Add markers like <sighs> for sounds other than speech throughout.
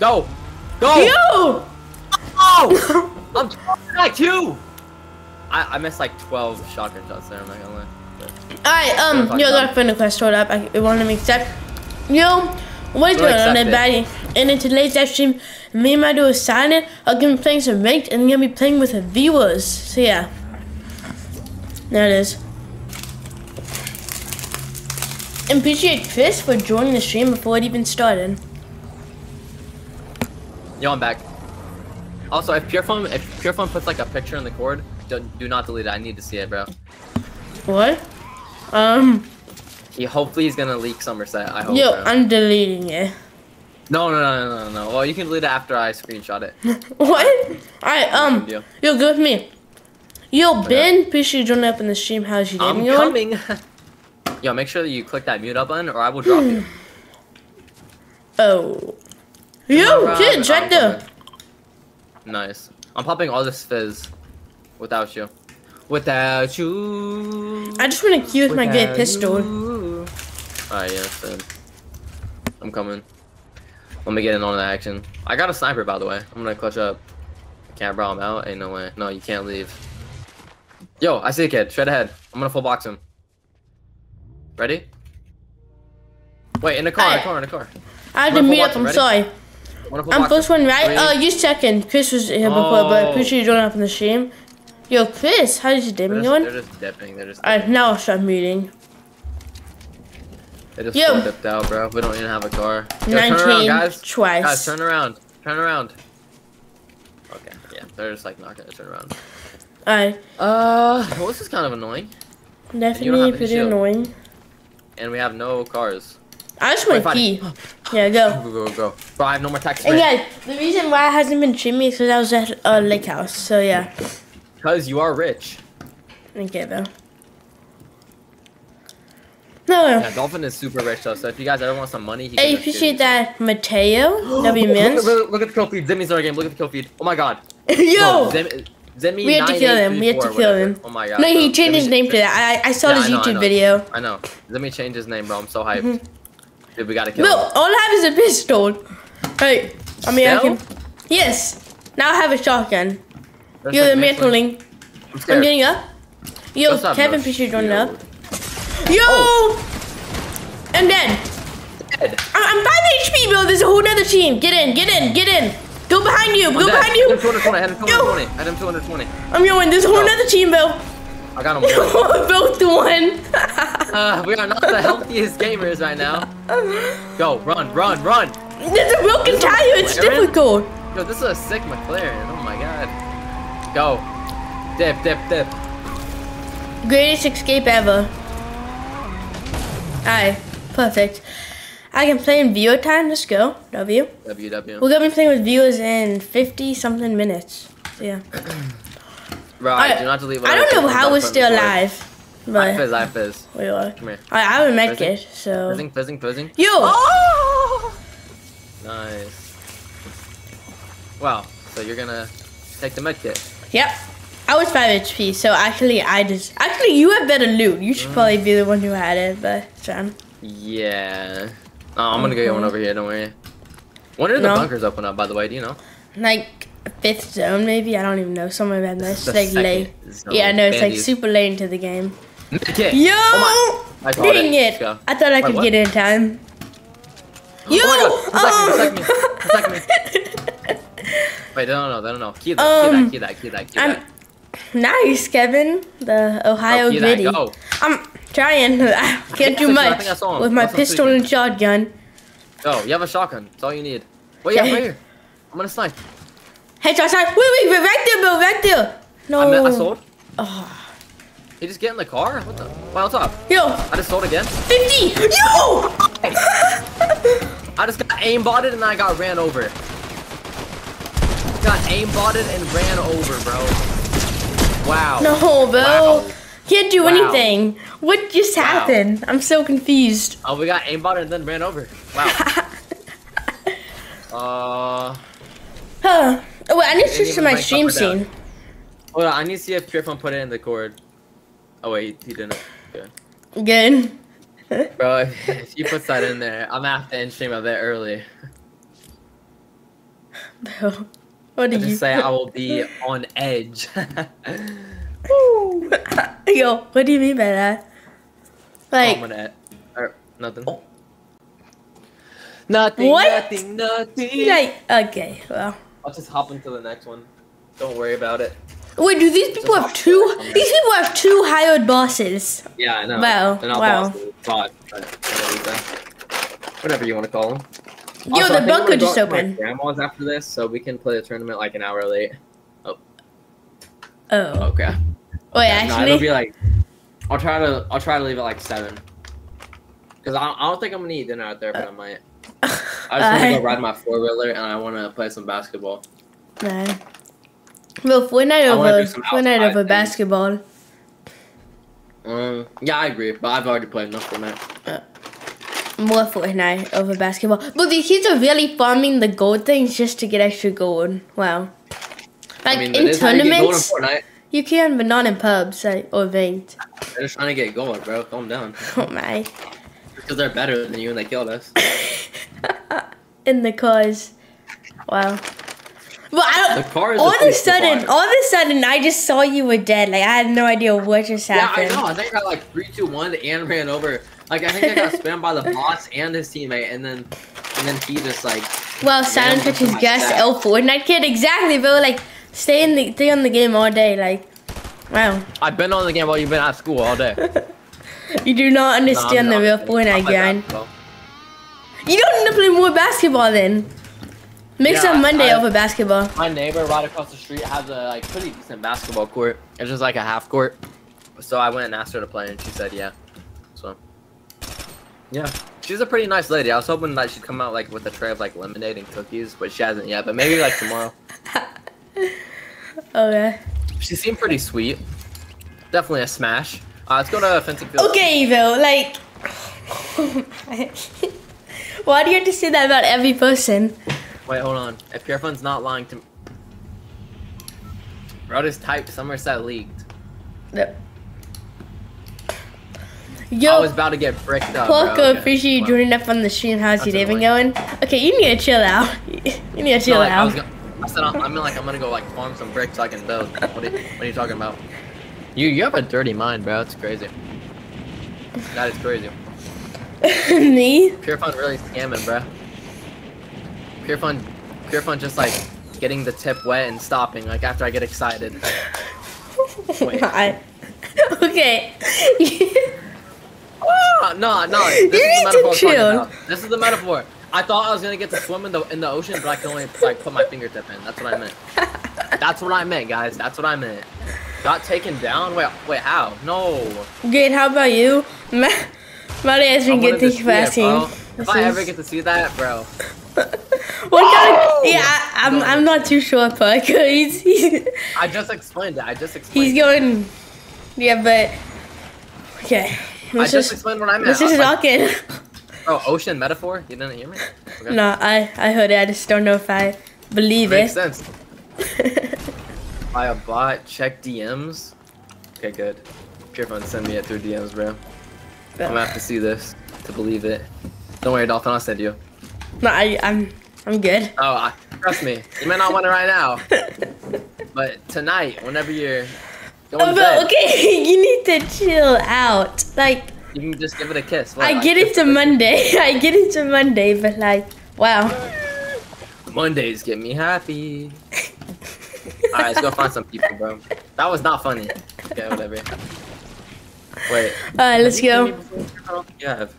Go! Go! You! Oh! <laughs> I'm talking like two! I, I missed like 12 shotgun shots there, I'm not gonna lie. Alright, um, yo, come? got friend request. Hold up. I want to make accept. Yo, what's Go going on, everybody? And in today's live stream, me and my duo Silent are gonna be playing some ranked and I'm gonna be playing with the viewers. So yeah. There it is. And appreciate Chris for joining the stream before it even started. Yo, I'm back. Also, if Purephone, if Purephone puts like a picture in the cord, don't, do not delete it. I need to see it, bro. What? Um, He hopefully he's gonna leak Somerset. I hope. yo, bro. I'm deleting it. No, no, no, no, no, no. Well, you can delete it after I screenshot it. <laughs> What? Alright, um, yo, go with me. Yo, Ben, appreciate you joining up in the stream. How's your day I'm coming. <laughs> Yo, make sure that you click that mute up button, or I will drop you. <sighs> Oh. Yo, Alright, kids, right I'm there. coming. Nice. I'm popping all this fizz without you. Without you. I just want to queue with my without pistol. Alright, yeah. I'm coming. Let me get in on the action. I got a sniper, by the way. I'm gonna clutch up. Can't brawl I'm out. Ain't no way. No, you can't leave. Yo, I see a kid. Straight ahead. I'm gonna full box him. Ready? Wait, in the car, in the car, in the car. I had to meet up, I'm sorry. I'm first one, right? Three. Uh, you second. Chris was here before, but Oh. appreciate you joining up in the stream. Yo, Chris, how's your day They're been just, going? they're just dipping. They're just. Alright, now I'll start muting. They just Yo. dipped out, bro. We don't even have a car. Yo, turn 19 around, guys. twice. Guys, turn around. Turn around. Okay, yeah, they're just like not gonna turn around. Alright, Uh, well, <laughs> this is kind of annoying. definitely pretty shield. annoying. And we have no cars. I just want find key. Yeah, go. Go, go, go. Bro, I have no more tax And guys, the reason why it hasn't been streaming is because I was at a lake house. So yeah. Because you are rich. Okay, bro. No, Yeah, Dolphin is super rich though, so if you guys ever want some money, he I appreciate that, Mateo. W Mans. <gasps> Look, look, look at the kill feed. Zimmy's in our game. Look at the kill feed. Oh my god. <laughs> Yo! Bro, Zim- Zimmy We had to kill him. We had to kill him. Oh my god. No, he changed his name to that. I, I saw Yeah, his I know, YouTube know. video. I know. Let me change his name, bro. I'm so hyped. Mm-hmm. Dude, we gotta kill No, him. all I have is a pistol. Right. I mean, I can. Yes. Now I have a shotgun. You're like the mantling. I'm I'm getting up. Yo, Kevin, no appreciate you joining up. Yo! Oh. I'm dead. Dead. I- I'm 5 HP, bro. There's a whole nother team. Get in, get in, get in. Go behind you. I'm Go dead. behind you. him 220. Hit him Yo. 220. Hit him 220. I'm going. There's a whole nother team, bro. I got him <laughs> one. Both <laughs> won. Uh, we are not the healthiest gamers right now. Go, run, run, run. There's a broken This is a tire. It's difficult. Yo, this is a sick McLaren. Oh my god. Go. Dip, dip, dip. Greatest escape ever. Alright, perfect. I can play in viewer time. Let's go. W. WW. We're gonna be playing with viewers in 50 something minutes. So, yeah. <clears throat> Right, I, do not delete I don't know how we're still alive. alive. I But fizz, I fizz. we are. Come here. I, I haven't met Fizzing? it, so. Fizzing, fizzing, fizzing. Yo! Oh! Nice. Wow, so you're gonna take the med kit. Yep. I was 5 HP, so actually I just. Actually, you have better loot. You Mm. should probably be the one who had it, but fine. Yeah. Oh, I'm gonna go get one over here, don't worry. When did the bunkers open up, by the way, do you know? Like, fifth zone, maybe? I don't even know. Somewhere around there. It's The like late. zone. Yeah, no, it's like super late into the game. Kit! Yo! Oh I Dang it. it! I thought I Wait, could what? get in time. Yo! Oh my god! Protect me, protect me, protect Wait, no, no, no, no, no. Key that, Um, key that, key that, key that, key that. nice, Kevin. The Ohio Oh, go. I'm trying. <laughs> I can't do much think I saw him. with my pistol and shotgun. Oh, you have a shotgun. That's all you need. Wait, yeah, Okay. right here. I'm gonna snipe. Hey, shot, shot. Wait, wait, wait, right there, bro, right there. No. I, met, I sold. Oh. He just get in the car? What the? Why on top? Yo, I just sold again. 50. Yo! <laughs> I just got aimbotted and I got ran over. Got aimbotted and ran over, bro. Wow. No, bro. Wow. Can't do Wow. anything. What just Wow. happened? I'm so confused. Oh, we got aimbotted and then ran over. Wow. <laughs> uh, Huh. Oh, wait, I need to switch to my stream up or down. scene. hold on. I need to see if Purefone put it in the cord. Oh wait, he didn't. Okay. Good. <laughs> Bro, if, if he puts that in there, I'm gonna have to end stream a bit early. <laughs> what do I you just say I will be <laughs> on edge. Yo, what do you mean by that? Like, I'm gonna, or er, nothing. Oh. Nothing, What? nothing, nothing. like, okay, well. I'll just hop into the next one. Don't worry about it. Wait, do these people have two? These people have two hired bosses. Yeah, I know. Wow, They're not wow. bosses, whatever, you want to call them. Yo, Also, the bunker just opened. grandma's after this, so we can play the tournament like an hour late. Oh, Oh. Okay. wait, No, it'll be like. I'll try to. I'll try to leave it like seven. Cause I, I don't think I'm gonna eat dinner out there, but I might. I just want to go ride my four wheeler and I want to play some basketball. Nah. Well, Fortnite over Fortnite over basketball. Um, yeah, I agree, but I've already played enough for that. More Fortnite over basketball. But these kids are really farming the gold things just to get extra gold. Wow. Like I mean, in how you in tournaments, you can, but not in pubs like, or veins. They're just trying to get gold, bro. Calm down. <laughs> Oh my. Because they're better than you and they killed us. <laughs> in the cars. Wow. Well, I The don't. car is All of a sudden, all of a sudden, I just saw you were dead. Like I had no idea what just happened. Yeah, I know. I think I got like three, two, one, and ran over. Like I think I got spammed by the <laughs> boss and his teammate, and then and then he just like Well, Silent my guest, stat. L Fortnite kid, exactly, bro. Like, stay in the stay on the game all day. Like, wow. I've been on the game while you've been at school all day. <laughs> You do not No, understand the not. real Fortnite grind. You don't need to play more basketball then. Make Yeah, some Monday I- over basketball. My neighbor right across the street has a like pretty decent basketball court. It's just like a half court. So I went and asked her to play, and she said yeah. So yeah, she's a pretty nice lady. I was hoping that she'd come out like with a tray of like lemonade and cookies, but she hasn't yet. But maybe like tomorrow. <laughs> Okay. She seemed pretty sweet. Definitely a smash. Uh, let's go to offensive field. Okay, Evil. Like, why do you have to say that about every person? Wait, hold on. If Pure Fun's not lying to me. Bro just typed Somerset leaked. No. I was about to get bricked up. Porco. Okay. appreciate you Well, joining up on the stream. How's your day been going? Okay, you need to chill out. <laughs> You need to no, chill like, I, was out. go- I said I'm, like I'm gonna go like farm some bricks so I can build. What are, what are you talking about? You you have a dirty mind, bro. It's crazy. That is crazy. <laughs> Me? Pure Fun really scamming, bro. Pure Fun, Pure Fun just like getting the tip wet and stopping like after I get excited. Wait. <laughs> I- <laughs> okay. Ah, no, no. This You is need the to metaphor. I'm chill. This is the metaphor. I thought I was gonna get to swim in the in the ocean, but I can only like put my fingertip in. That's what I meant. That's what I meant, guys. That's what I meant. Got taken down. Wait, wait, how? No. Good, how about you? Ma- Molly has I been good, wanted to you see for it, asking. bro. This If I ever get to see that, bro. <laughs> What kind of, Oh! yeah, I, I'm, No. I'm not too sure, but <laughs> he's, he's, I just explained it. I just explained. he's it. going, yeah, but, okay. I Let's just just, explained what I meant. let's I was just like, <laughs> oh, ocean metaphor. You didn't hear me? Okay. No, I, I heard it, I just don't know if I believe Makes it. sense. Buy a bot. Check DMs. Okay, good. Pure Fun, send me it through DMs, bro. I'm gonna have to see this to believe it. Don't worry, Dolphin. I'll send you. No, I, I'm, I'm good. Oh, I, trust me. You may not want it right now, <laughs> but tonight, whenever you're going Oh, to bed, okay, <laughs> you need to chill out. Like, you can just give it a kiss. <laughs> I get a the- Monday. I get it's a Monday, but like, wow. Mondays get me happy. All right, let's go find some people, bro. That was not funny. Okay, whatever. Wait. Alright, let's have you seen me go. before? I don't think you have.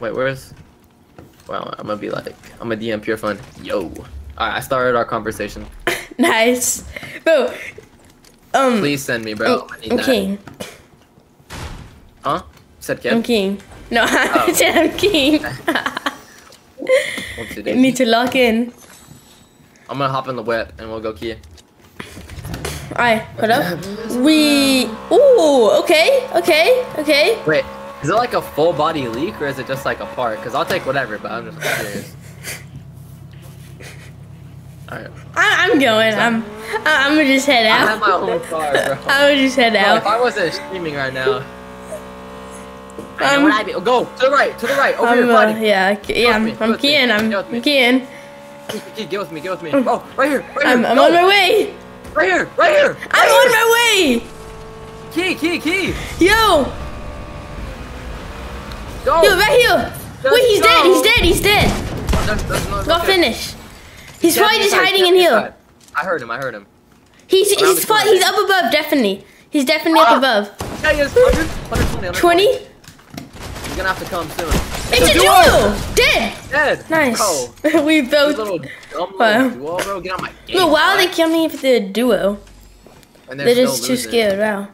Wait, where's? Wow, I'm gonna be like, I'm a DM pure fun. Yo. All right, I started our conversation. <laughs> Nice. Bro, um, Please send me, bro. I need I'm that. king. Huh? You said I'm king. No, <laughs> I Oh. said I'm king. <laughs> Whoopsie you need to lock in. I'm gonna hop in the whip and we'll go key. Alright, hold up. We. Ooh, okay, okay, okay. Wait, is it like a full body leak or is it just like a part? Cause I'll take whatever, but I'm just curious. Alright. I, I'm going. I'm. I- I'm gonna just head out. I have my own car, bro. <laughs> I'm just head Bro, if. I wasn't streaming right now. I know Um, what I'd be. Go to the right, to the right, over I'm, here, uh, yeah, k- yeah, I'm, I'm me, keying. I'm, go with me. I'm keying. Get with me, get with me. Oh, right here, right here. I'm, I'm on my way. Right here, right here. I'm on my way. Key, key, key. Yo, Go. yo, right here. Let's Wait, he's dead. He's dead. He's dead. There's- there's no- Go okay. finish. He's Get probably just hiding in here. I heard him, I heard him. He's Around he's the spot. corner. He's up above. Definitely. He's definitely up Ah. above. Yeah, he is. 100, 120, 20. He's gonna have to come soon. It's a duo. duo. Dead. Dead. Nice. Bro, <laughs> we you both. little dumb Wow. duo, bro. Get on my game. No, wow, boy. they killed me with the duo. And They're just too losing. scared. Wow.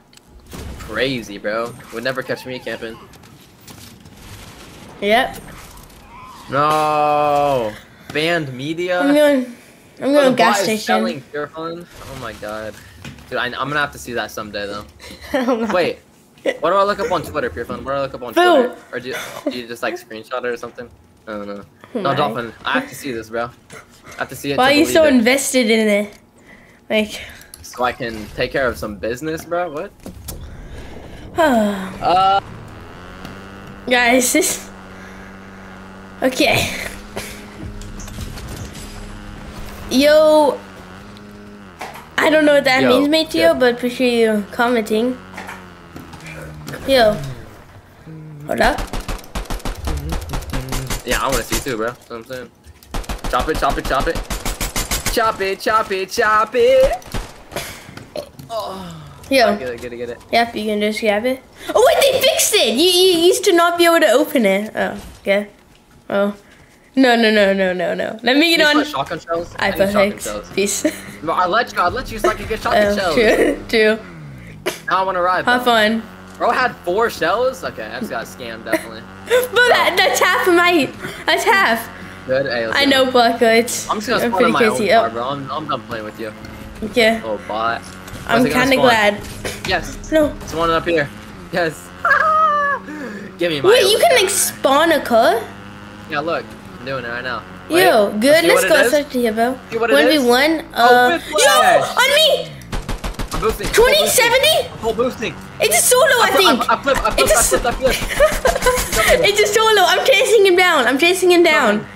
Crazy, bro. Would never catch me camping. Yep. No. Banned media. I'm going. I'm going the gas station. Selling pure. Oh my god. Dude, I, I'm gonna have to see that someday though. I don't know. Wait. What do I look up on Twitter, Pure Fun? What do I look up on Phil. Twitter? Or do you, do you just like screenshot it or something? I don't know. Oh No. Dolphin, I have to see this, bro. I have to see it. Why are you so it. invested in it? Like, So I can take care of some business, bro. What? <sighs> uh. guys, Uh. this. Okay. Yo. I don't know what that Yo, means, Mateo, yeah. but appreciate you commenting. Yo. Hold up. Yeah, I want to see too, bro. That's what I'm saying. Chop it, chop it, chop it. Chop it, chop it, chop it. Oh. <sighs> Yo. Get it, get it, get it. Yep, you can just grab it. Oh wait, they fixed it. You, you used to not be able to open it. Oh, okay. Oh, no, no, no, no, no, no. Let me You get on. put shotgun shells? I need shotgun shells. Peace. No, I let you, I let you so I can get shotgun oh, shells. true, true. Now I want to ride. Have fun. Bro had four shells? Okay, I just got scammed, definitely. <laughs> But that, that's half of my. That's half. Good. Hey, I go. know. It's. I'm just gonna spawn my own car, Oh, bro. I'm, I'm done playing with you. okay. Oh, bot. I'm Where's it gonna kind of glad. Yes. No. Spawn up here. Yes. <laughs> Give me my Wait, you can car. like spawn a car? Yeah, look. I'm doing it right now. Wait, Yo, good. Let's go start here, bro. See what it One v one. Oh, Uh, whiplash. yo, on me. I'm boosting. Full Twenty boosting. seventy. Full boosting. It's a solo, I I, think. I, I flip, I flip, It's a I s- flip, I flip. <laughs> it's a solo. I'm chasing him down. I'm chasing him down.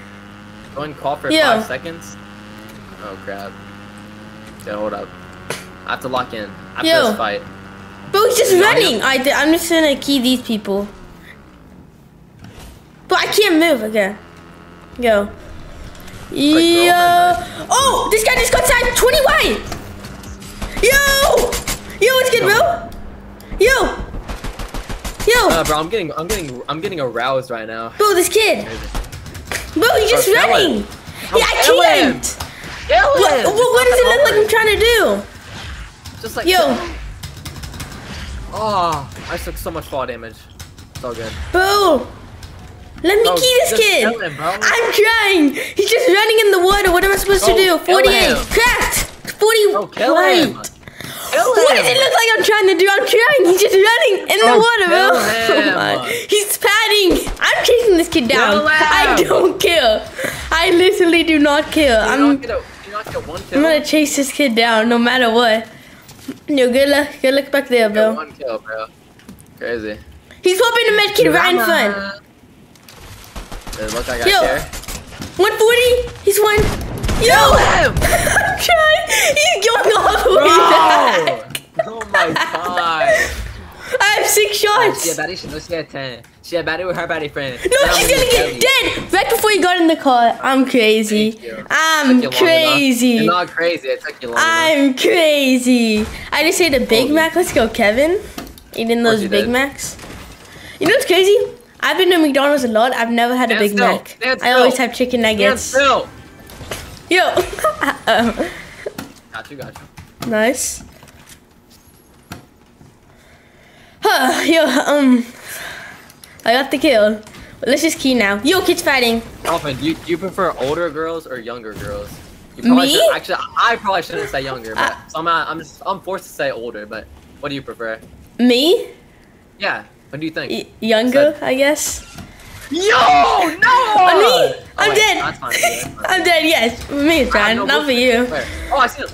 Going call for Yo. five seconds. Oh crap. Okay, hold up. I have to lock in. After Yo. this fight. But he's just Yeah, I running. I, I'm just gonna key these people. But I can't move. Okay. Go. Yo. Oh, this guy just got side 20 white. Yo. Yo, what's good, bro? Yo. Yo. Uh, bro, I'm getting, I'm getting, I'm getting aroused right now. bro, this kid. Bro, he's just Bro, running. him. Yeah, I him. can't. Kill What, him! what, what does it look like I'm trying to do? Just like Yo. Oh, I took so much fall damage. It's all good. Bro. Let me Bro, key this kid. him. I'm trying. He's just running in the water. What am I supposed to do? 48. him. Cracked. 40 Bro, kill white. him. Kill him. What does it look like I'm trying to do? I'm trying. He's just running in the Bro, water, bro. <laughs> Oh my. He's padding. I'm chasing this kid down. I don't kill. I literally do not kill. You I'm, not get a, you not one kill. I'm gonna chase this kid down no matter what. Yo, good luck. Good luck back there, bro. one kill, bro. Crazy. He's hoping to med kid right in front. It look like I Yo. care? 140. He's one. Yo. him. I'm trying. He's going all the way back. Oh my god. I have six shots. baddie, she knows she had 10. She had baddie with her baddie friend. No, Now she's gonna get dead right before you got in the car. I'm crazy. I'm enough. crazy. You're not crazy. It took you long. I'm crazy. I just ate a Big. Mac. Let's go, Kevin. Eating those Big did. Macs. You know what's crazy? I've been to McDonald's a lot. I've never had a Big still. Mac. Stand I always have chicken Stand nuggets. still. Yo. <laughs> Uh, Got you, got you. nice. Huh, yo, um. I got the kill. Let's just key now. Yo, kids fighting. Alvin, do you, do you prefer older girls or younger girls? You probably Me? should- actually, I probably shouldn't say younger, but Uh, so I'm, I'm just I'm forced to say older. But what do you prefer? Me? Yeah. What do you think? Y- younger, I guess. Yo, no! On me? Oh, I'm wait, dead. That's <laughs> fine. I'm dead, yes. For me, John. no Not for you. Where? Oh, I see him.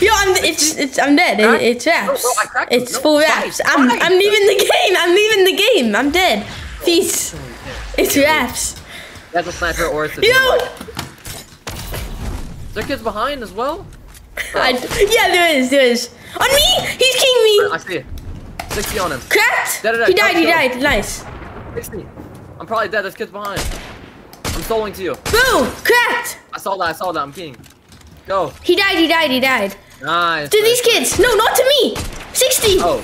Yo, I'm it's it's I'm dead. It, it's wraps. No, bro, I cracked him. It's No, full fight, wraps. I'm fight. I'm leaving the game. I'm leaving the game. I'm dead. Peace. It's wraps. That's a sniper or it's a Yo! There kids behind as well. I, yeah, there is, there is. On me! He's king me! I see it. 60 on him. Cracked! Dead, dead, He died, he died. Nice. 60. I'm probably dead. There's kids behind. I'm soloing to you. Boom! Cracked! I saw that. I saw that. I'm king. Go. He died, he died, he died. Nice. To these kids! No, not to me! 60! Oh.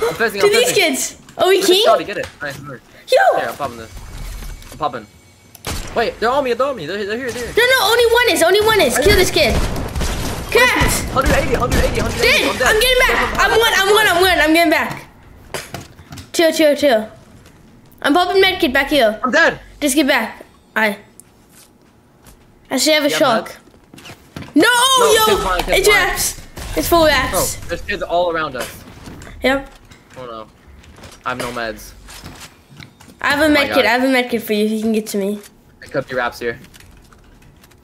I'm fizzing. to I'm these kids! Oh, we this shot to king? get it. Nice. Yo! Here, I'm popping this. I'm popping. Wait, they're on me. They're on me. They're, they're here. They're here. No, no, only one is, only one is. Kill this kid. Cracked! 180, 180, 180. Dead! I'm. I'm getting back! I'm one, I'm one, I'm one, I'm getting back. Chill, chill, chill. I'm popping medkit back here. I'm dead. Just get back. Alright. I should have a Yeah, shock. No, No, yo! mine, it's mine. wraps. It's full Bro, wraps. Oh, there's kids all around us. Yep. Oh no. I have no meds. I have a Oh medkit. I have a medkit for you if you can get to me. I could be wraps here.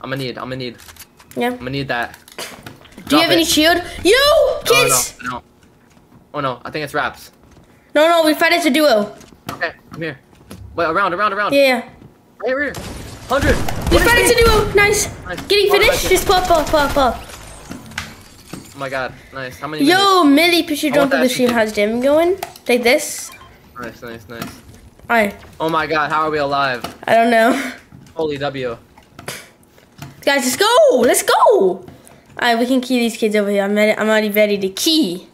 I'm gonna need. I'm gonna need. Yeah. I'm gonna need that. Do you have any shield? Yo, kids! Oh no, no. Oh no, I think it's wraps. No, no, we fight as a duo. Okay, I'm here. Wait, around, around, around. Yeah. Right here, right here. Hundred. We fight as a duo. Nice. Nice. Getting Oh, finished? Just pop, pop, pop, pop. Oh my god, nice. How many? minutes? Yo, Millie, push your jump on the stream. How's Jim going? Like this? Nice, nice, nice. Alright. Oh my god, how are we alive? I don't know. Holy W. Guys, let's go! Let's go! Alright, we can key these kids over here. I'm, ready, I'm already ready to key.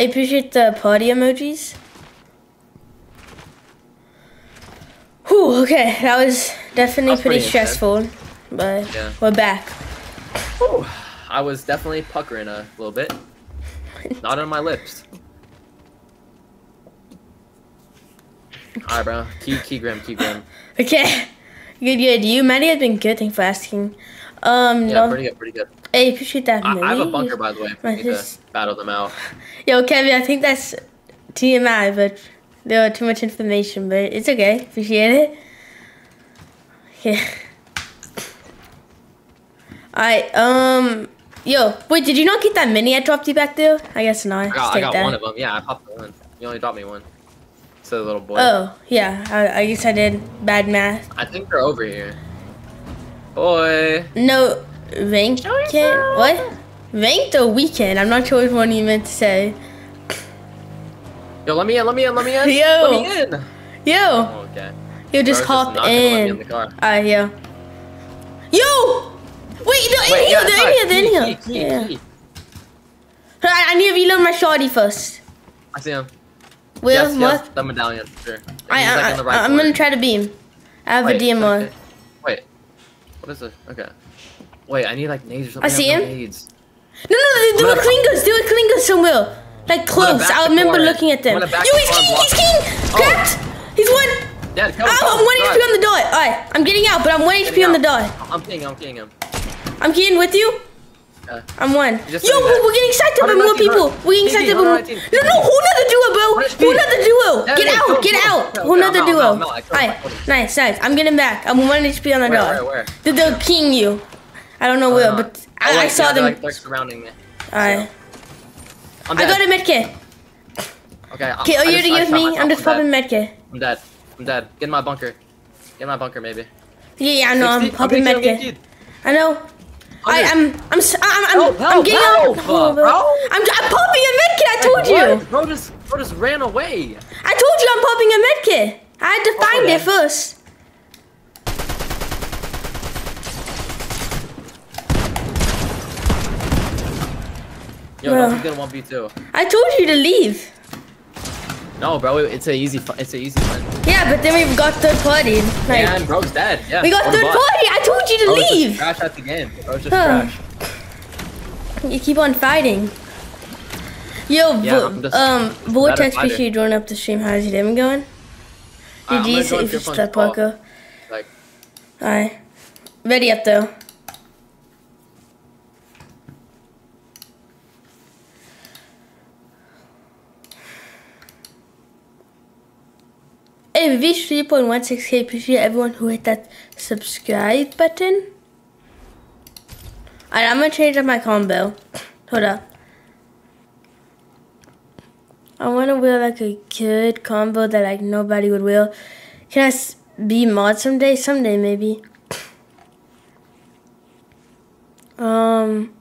I appreciate the party emojis. Whew, okay. That was definitely That's pretty, pretty stressful. But Yeah. we're back. Whew. I was definitely puckering a little bit. Not on my lips. Alright, bro. Key, key gram, key gram. <laughs> Okay. Good, good. You, Maddie, has been good. Thanks for asking. Um, Yeah, no. pretty good, pretty good. I appreciate that. I, I have a bunker, by the way. We need to battle them out. Yo, Kevin, I think that's TMI, but there were too much information, but it's okay. Appreciate it. Yeah. <laughs> Alright, um, yo, wait, did you not get that mini I dropped you back there? I guess not. I got, I got that. one of them. Yeah, I popped one. You only dropped me one. It's a little boy. Oh, yeah, I, I guess I did bad math. I think they're over here. Boy. No, ranked? Oh what? Ranked or weekend? I'm not sure which one you meant to say. Yo, let me in, let me in, let me in. Yo. Let me in. Yo, Oh, okay. you just Bro, hop not gonna let me in. in. Alright, yeah. Yo! Wait, they're in Wait, here, yeah, they're in here, they're in here. key, key, yeah. key. I, I need to reload my shorty first. I see him. Will, yes, what? yes, the medallion, sure. And I, he's, like, I, the right I'm corner. gonna try to beam. I have Wait, a DMR. okay. Wait. What is it? Okay. Wait, I need like nades or something. I see him. Nades. No, no, they do a gonna- do a clingers somewhere. Like close. I remember looking at them. Yo, he's king, he's king! Oh. Cracked! He's one! Yeah, come Ow, oh, I'm one HP on the dot. Alright, I'm getting out, but I'm one HP on the dot. I'm king, I'm king him. I'm keying with you. Yeah. I'm one. Yo, doing we're, we're getting psyched up by more 119, people. We're getting psyched up by more. No, no, whole nother duo, bro. 100 Whole nother duo. Get out, go, get go. out. Okay, Whole okay, nother I'm out, duo. I'm out, I killed him, I Alright, nice, nice. I'm getting back. I'm one HP on the dot. They're, they're king you. I don't know where, but Oh, I, I saw yeah, them. They're, like, they're surrounding me. Alright. I'm I got a medkit. Okay, Okay, are you to I give me? I'm just popping medkit. I'm dead. I'm dead. Get in my bunker. Get in my bunker, maybe. Yeah, yeah, I know. I'm popping getting medkit. I know. I, 100. I'm, I'm, s- I'm, I'm, Help, I'm help, getting help, out. bro. I'm, I'm popping a medkit. I killed. told you. Bro just, bro just ran away. I told you I'm popping a medkit. I had to find Okay. it first. Yo, Bro. don't get a 1v2. I told you to leave. No, bro, it's a easy, it's a easy win. Yeah, but then we've got third party. Like, and bro's dead. Yeah. we got third bot. party. I told you to Bro was just leave. trash at the game. Bro just Huh. trash. You keep on fighting. Yo, Yeah, Vo- um, Vortex, you joining up the stream. How's your day going? Gonna if you Grip on. Parker. Like, Alright. Ready up though. If reach 3.16k, appreciate everyone who hit that subscribe button. Alright, I'm gonna change up my combo. Hold up. I wanna wear like a good combo that like nobody would wear. Can I be mod someday? Someday maybe. Um,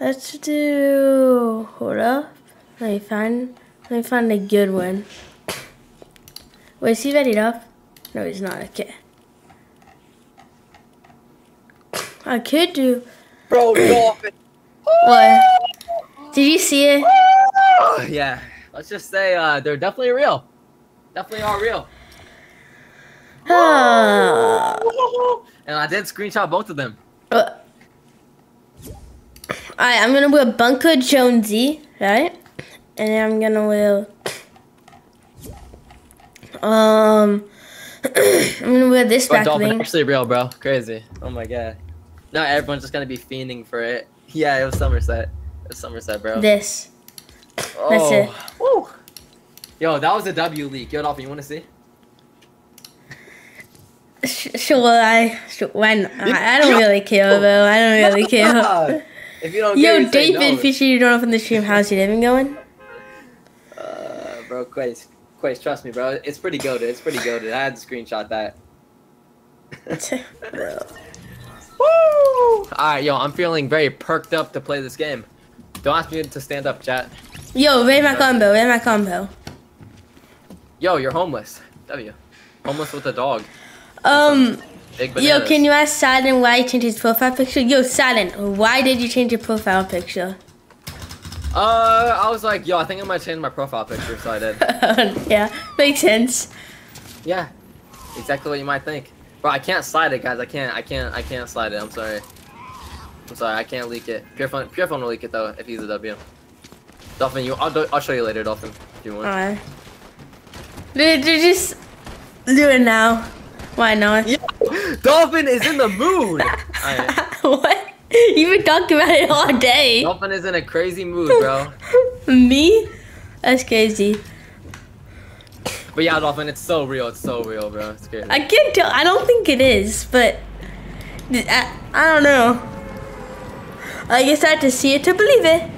let's do. Hold up. Let me find. Let me find a good one. Wait, is he ready up? No, he's not. Okay. I could do. Bro, <clears throat> Dolphin. What? Did you see it? <laughs> yeah. Let's just say uh, they're definitely real. Definitely all real. Ah. <sighs> And I did screenshot both of them. Uh, Alright, I'm gonna wear Bunker Jonesy, right? And then I'm gonna wear um <clears throat> I'm gonna wear this But back Dolphin bling. actually real, bro. Crazy. Oh my god. Now everyone's just gonna be fiending for it. Yeah, it was Somerset. It was Somerset, bro. This. oh. it. Woo. Yo, that was a W leak. Yo, Dolphin, you wanna see? Sh- Sure, I sure, when I, I don't <laughs> really care, bro. I don't really <laughs> care. if you don't Yo, you David no. Fisher, you don't open the stream. How's your living going? Uh, bro, Quace, Quace, trust me, bro. It's pretty goaded. It's pretty goaded. I had to screenshot that. <laughs> Bro. Woo! Alright, yo, I'm feeling very perked up to play this game. Don't ask me to stand up, chat. Yo, rate my combo. Rate my combo. Yo, you're homeless. W. Homeless with a dog. Um. Yo, can you ask Silent why he changed his profile picture? Yo, Silent, why did you change your profile picture? Uh, I was like, yo, I think I might change my profile picture, so I did. <laughs> yeah, makes sense. Yeah, exactly what you might think. Bro, I can't slide it, guys. I can't, I can't, I can't slide it. I'm sorry. I'm sorry, I can't leak it. Pure Fun, Pure Fun will leak it though if he's a W. Dolphin, you, I'll, I'll show you later, Dolphin, if you want. Alright. Dude, dude, just do it now. Why not? Yo, Dolphin is in the mood. <laughs> Alright, what? <laughs> You've been talking about it all day. Dolphin is in a crazy mood, bro. <laughs> Me? That's crazy. But yeah, Dolphin, it's so real. It's so real, bro. It's crazy. I can't tell. I don't think it is, but I, I don't know. I guess I have to see it to believe it.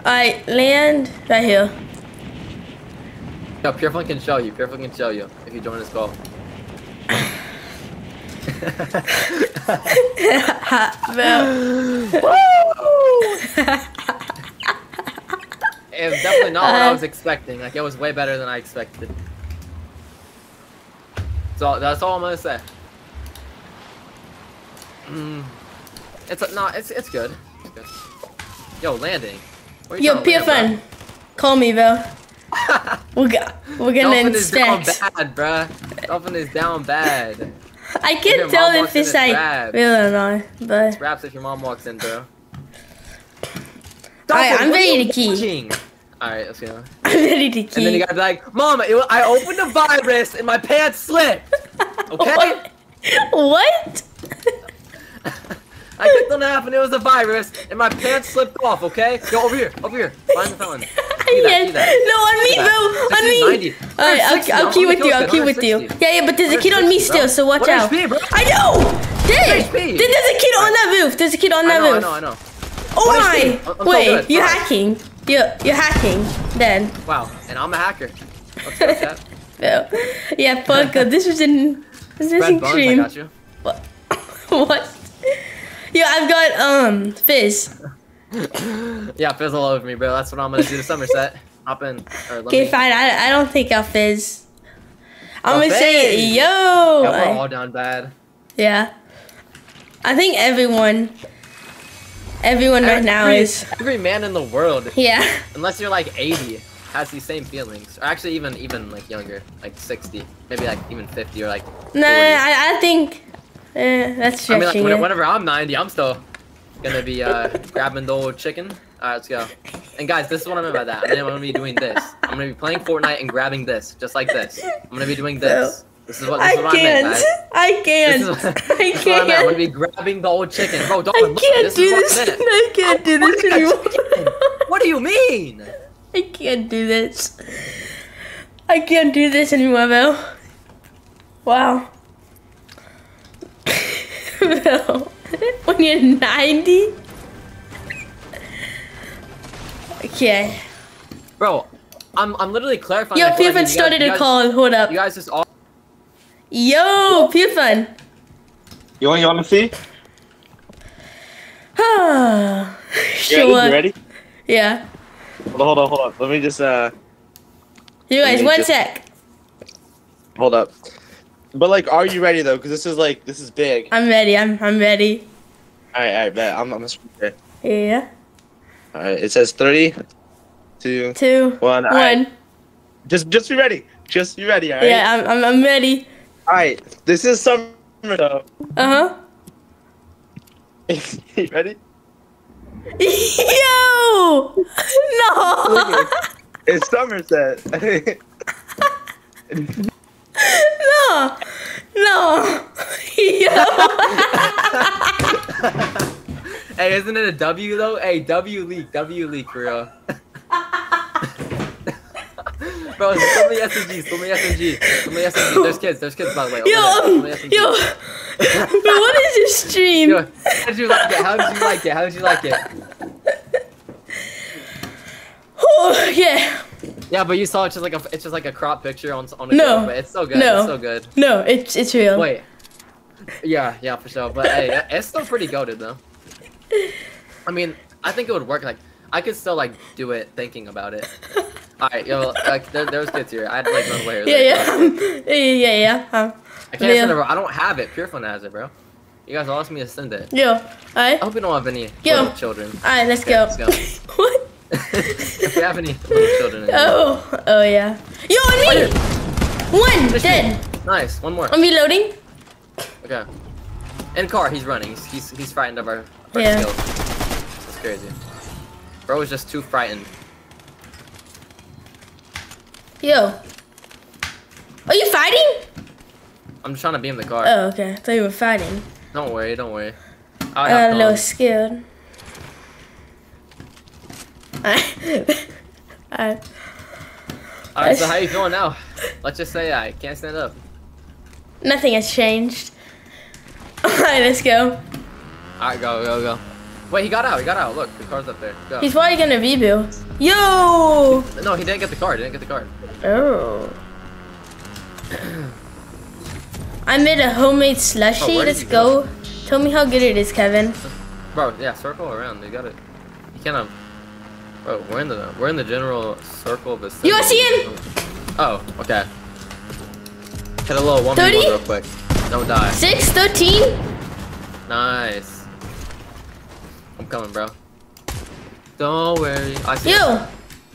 Alright, land right here. Yo, Pure can show you. Pure can show you if you join his call. <clears throat> It was definitely not what I was expecting. Like it was way better than I expected. So that's all I'm gonna say. Mm. It's a, no, it's it's good. It's good. Yo, landing. Yo, trying to Pure land, Call me, bro. We're, go- we're gonna Dolphin is down bad, bruh. Dolphin is down bad. I can't tell if it's it's like bad. real or not, but Raps if your mom walks in, bro. Alright, I'm ready to key. Alright, let's go. I'm ready to And then you gotta be like, Mom, it, I opened the virus and my pants slipped. <laughs> Okay? What? what? <laughs> I clicked on the app and it was a virus and my pants slipped off, okay? Go over here, over here. Find the felon. <laughs> Yes. No, on me, bro. On me. Alright, I'll, I'll I'm key with you. I'll key with you. Yeah, yeah, but there's a kid on me still, so watch out. I know. HP? There's a kid on that roof. There's a kid on that I roof. know, I know. Oh my! HP? I'm so Wait, you're hacking. You're you're hacking. Then. Wow, and I'm a hacker. Let's go, chat. <laughs> Well, yeah, fuck. uh, this was in this was Red in Bones, I stream. got you. What? <laughs> what? Yo, I've got um fizz. <coughs> Yeah, fizzle all over me, bro. That's what I'm gonna do to Somerset. Hop in. Okay, me- fine. I, I don't think I'll fizz. I'm gonna say yo. Yeah, we're all down bad. yeah. I think everyone, everyone right now is every man in the world, yeah. unless you're like 80, has these same feelings. Or actually, even even like younger, like 60, maybe like even 50 or like. No, 40. I, I think eh, that's I mean, like stretching whenever I'm 90, I'm still gonna be uh, grabbing the old chicken. All right, let's go. And guys, this is what I meant by that. I mean, I'm gonna be doing this. I'm gonna be playing Fortnite and grabbing this, just like this. I'm gonna be doing this. This is what this I is what I can't. guys. I can't. is what, I this is what I meant. I'm gonna be grabbing the old chicken, bro. Don't. I move. can't this do is this. I meant. I can't do this anymore. What do you mean? I can't do this. I can't do this anymore, Bill. Wow. <laughs> <laughs> when you're 90? Okay. Bro, I'm I'm literally clarifying. Yo, like, what I mean. Started guys- a you call. Hold up. you guys just all. Yo, Pufin. You want you want to see? <sighs> Ah, You ready? sure. You ready? Yeah. Hold on, hold on, hold on. Let me just uh You guys, one just- sec. hold up. But like, are you ready though? Because this is like this is big. I'm ready. I'm I'm ready. All right, all right, bet. I'm I'm gonna. Yeah. All right. It says three, two, Two. one. Right. Just just be ready. Just be ready. All right. Yeah, I'm, I'm I'm ready. All right. This is summer though. Uh huh. <laughs> you ready? <laughs> Yo! <laughs> No! It's Somerset. No! No! <laughs> Yo! Hey, isn't it a W though? Hey, W leak, W leak for real. <laughs> Bro, so many SMGs, so many SMG, so many SMG. There's kids, there's kids by the way. Yo! um. Yo! <laughs> Bro, what is your stream? Yo, how did you like it? How did you like it? How did you like it? Oh, <sighs> yeah. Yeah, but you saw it's just like a it's just like a crop picture on on a No. girl, but it's so good. No. It's so good. No, it's it's real. Wait. Yeah, yeah, for sure. But hey, it's still pretty goaded though. I mean, I think it would work. Like, I could still like do it thinking about it. <laughs> All right, yo, like there, there was kids here. I had to like run away. <laughs> Yeah, yeah. yeah, yeah, yeah. Um, I can't Yeah. send it, bro. I don't have it. Pure Fun has it, bro. You guys asked me to send it. yo, alright. I hope you don't have any Yo. children. Alright, let's Okay, go. let's go. <laughs> what? If you have any little children. In here. Oh, oh yeah. Yo, and me! Oh, one, Finish me. dead. Nice. One more. I'm reloading. Okay. In car, he's running. He's he's, he's frightened of our, our Yeah. skills. That's crazy. Bro is just too frightened. Yo. Are you fighting? I'm just trying to beam the car. Oh, okay. I thought you were fighting. Don't worry, don't worry. I got a little scared. Alright. Alright. So how you feeling now? Let's just say I can't stand up. Nothing has changed. <laughs> Alright, let's go. Alright, go, go, go. Wait, he got out, he got out. Look, the car's up there. Go. He's probably gonna rebuild. Yo! No, he didn't get the card, he didn't get the card. Oh. I made a homemade slushy. Oh, Let's you go. Tell me how good it is, Kevin. Bro, yeah, circle around. They got it. You can't Bro, we're in the we're in the general circle vicinity. You wanna see him? Oh, okay. Hit a little one v 30? real quick. Don't die. 6, 13? Nice. I'm coming, bro. Don't worry. I see. Yo!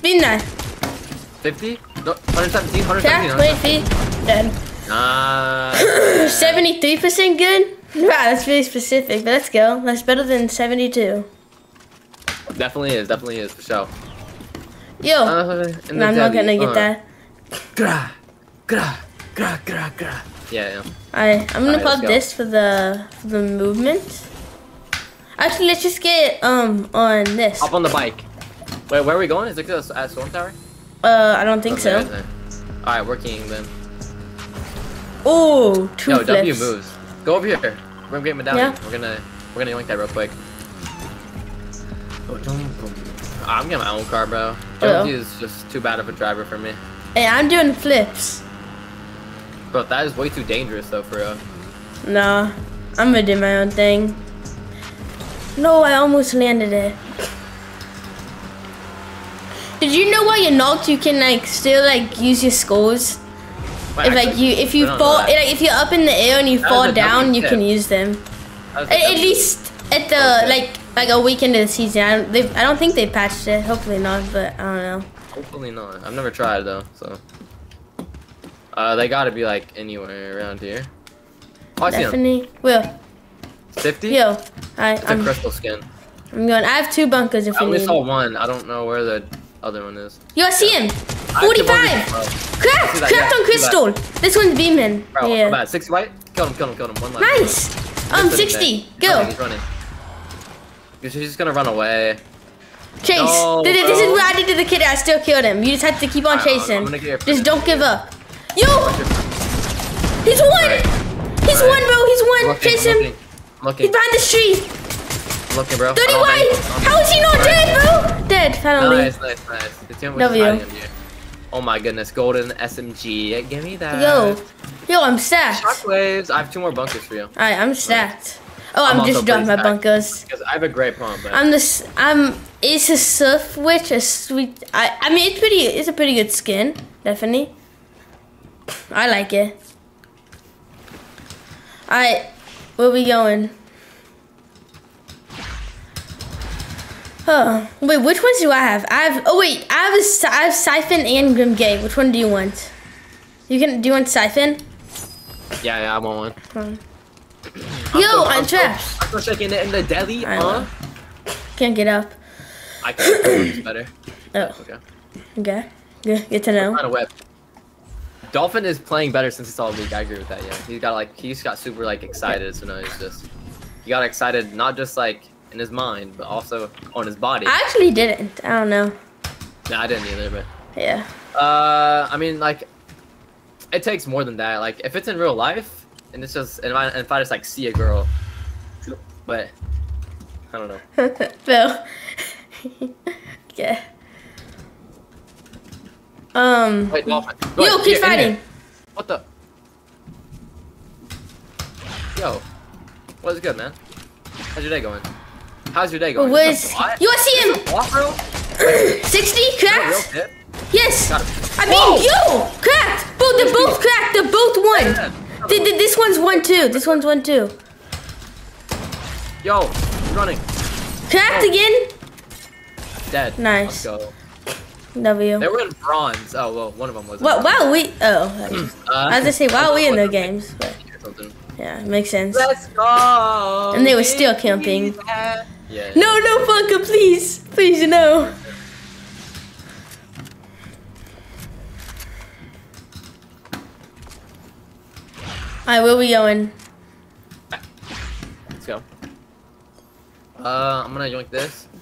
Been there. 50? No, 117, 117. Yeah, 20 feet. Dead. Nice. <coughs> 73% good? Wow, that's really specific, but let's go. That's better than 72. Definitely is, definitely is, for sure. Yo! Uh, in no, I'm not gonna get uh, that. Gra, gra, gra, gra, gra. Yeah, yeah. Alright, I'm gonna Alright, pop go. this for the for the movement. Actually, let's just get um on this. Up on the bike. Wait, where are we going? Is it to the at Storm Tower? Uh, I don't think Okay, so. Alright, we're keying then. Oh, two Yo, flips. W moves. Go over here. We're gonna get medallion. Yeah. We're gonna we're gonna yoink that real quick. I'm getting my own car, bro. Uh-oh. Jonesy is just too bad of a driver for me. Hey, I'm doing flips. Bro, that is way too dangerous though for real. Nah, I'm gonna do my own thing. No, I almost landed it. Did you know while you're knocked, you can like still like use your skulls? Wait, If like you if you fall like, if you're up in the air and you That fall down, you can use them. That was a At, at least at the Okay. like like a week into the season. I don't, I don't think they patched it. Hopefully not, but I don't know. Hopefully not. I've never tried though, so. Uh, they gotta be like anywhere around here. Oh, I see. Definitely. Will. 50? Yo, I, It's a I'm, crystal skin. I'm going. I have two bunkers if I you only need. saw one. I don't know where the other one is. Yo, I see him. I have two 45. bunkers, bro. Cracked. Cracked yeah, on crystal. This one's beaming. Bro, yeah. 60 white. Killed him, killed him, killed him. One left. Nice. Um, He's sitting 60. there. He's Go. running, He's running. He's he's just gonna run away. Chase. No, Th- th- this is what I did to the kid. I still killed him. You just have to keep on chasing. I'm gonna get your Just don't give up. Yo, he's one. Alright. He's Alright. one, bro. He's one. Looking, Chase him. looking, Looking, He's behind the tree. looking, bro. 30 I don't white. How is he not dead, bro? Dead. Finally. Nice, nice, nice. The team was W. hiding him here. Oh my goodness, golden SMG. Give me that. Yo, yo, I'm stacked. Shockwaves. I have two more bunkers for you. Alright, I'm stacked. Oh, I'm, I'm just dropping my bunkers. Because I have a great palm, but I'm this. I'm. It's a surf witch. A sweet. I. I mean, it's pretty. It's a pretty good skin. Definitely. I like it. Alright, where we going? Oh, wait, which ones do I have? I have. Oh wait, I have a, I have Siphon and Grim Gate. Which one do you want? You can. Do you want Siphon? yeah, yeah, I want one. Um, I'm Yo, I'm still- trapped. I'm still shaking it in the deli, I huh? know. Can't get up. I can. It's better. <coughs> Oh, Okay. okay. Good, good to know. Kind of whip. Dolphin is playing better since he saw League. I agree with that. Yeah, he got like he just got super like excited. So now he's just he got excited not just like in his mind, but also on his body. I actually didn't. I don't know. Nah, I didn't either, but Yeah. uh, I mean like it takes more than that. Like if it's in real life and it's just and if I, if I just like see a girl, but I don't know. <laughs> Phil. <laughs> yeah. Um. Wait, Dolphin. Go Yo, ahead, keep here, fighting. What the? Yo, what's good, man? How's your day going? How's your day going? What Is is? this a? You see him? What, <clears throat> 60 Is that a real cracked? Yes. I mean, yo, cracked. Both, they're both cracked. They're both one. Th- th- This one's one too. This one's one too. Yo, he's running. Cracked Oh. again. Dead. Nice. W. They were in bronze. Oh, well, one of them was. in Wow, we. Oh, <clears throat> Uh, I was gonna say, wow, we in the games, but <laughs> yeah, makes sense. Let's go. And they were still camping. Yeah. No, no, Funka, please, please, no. Alright, will be going? Let's go. Uh, I'm gonna yoink this. You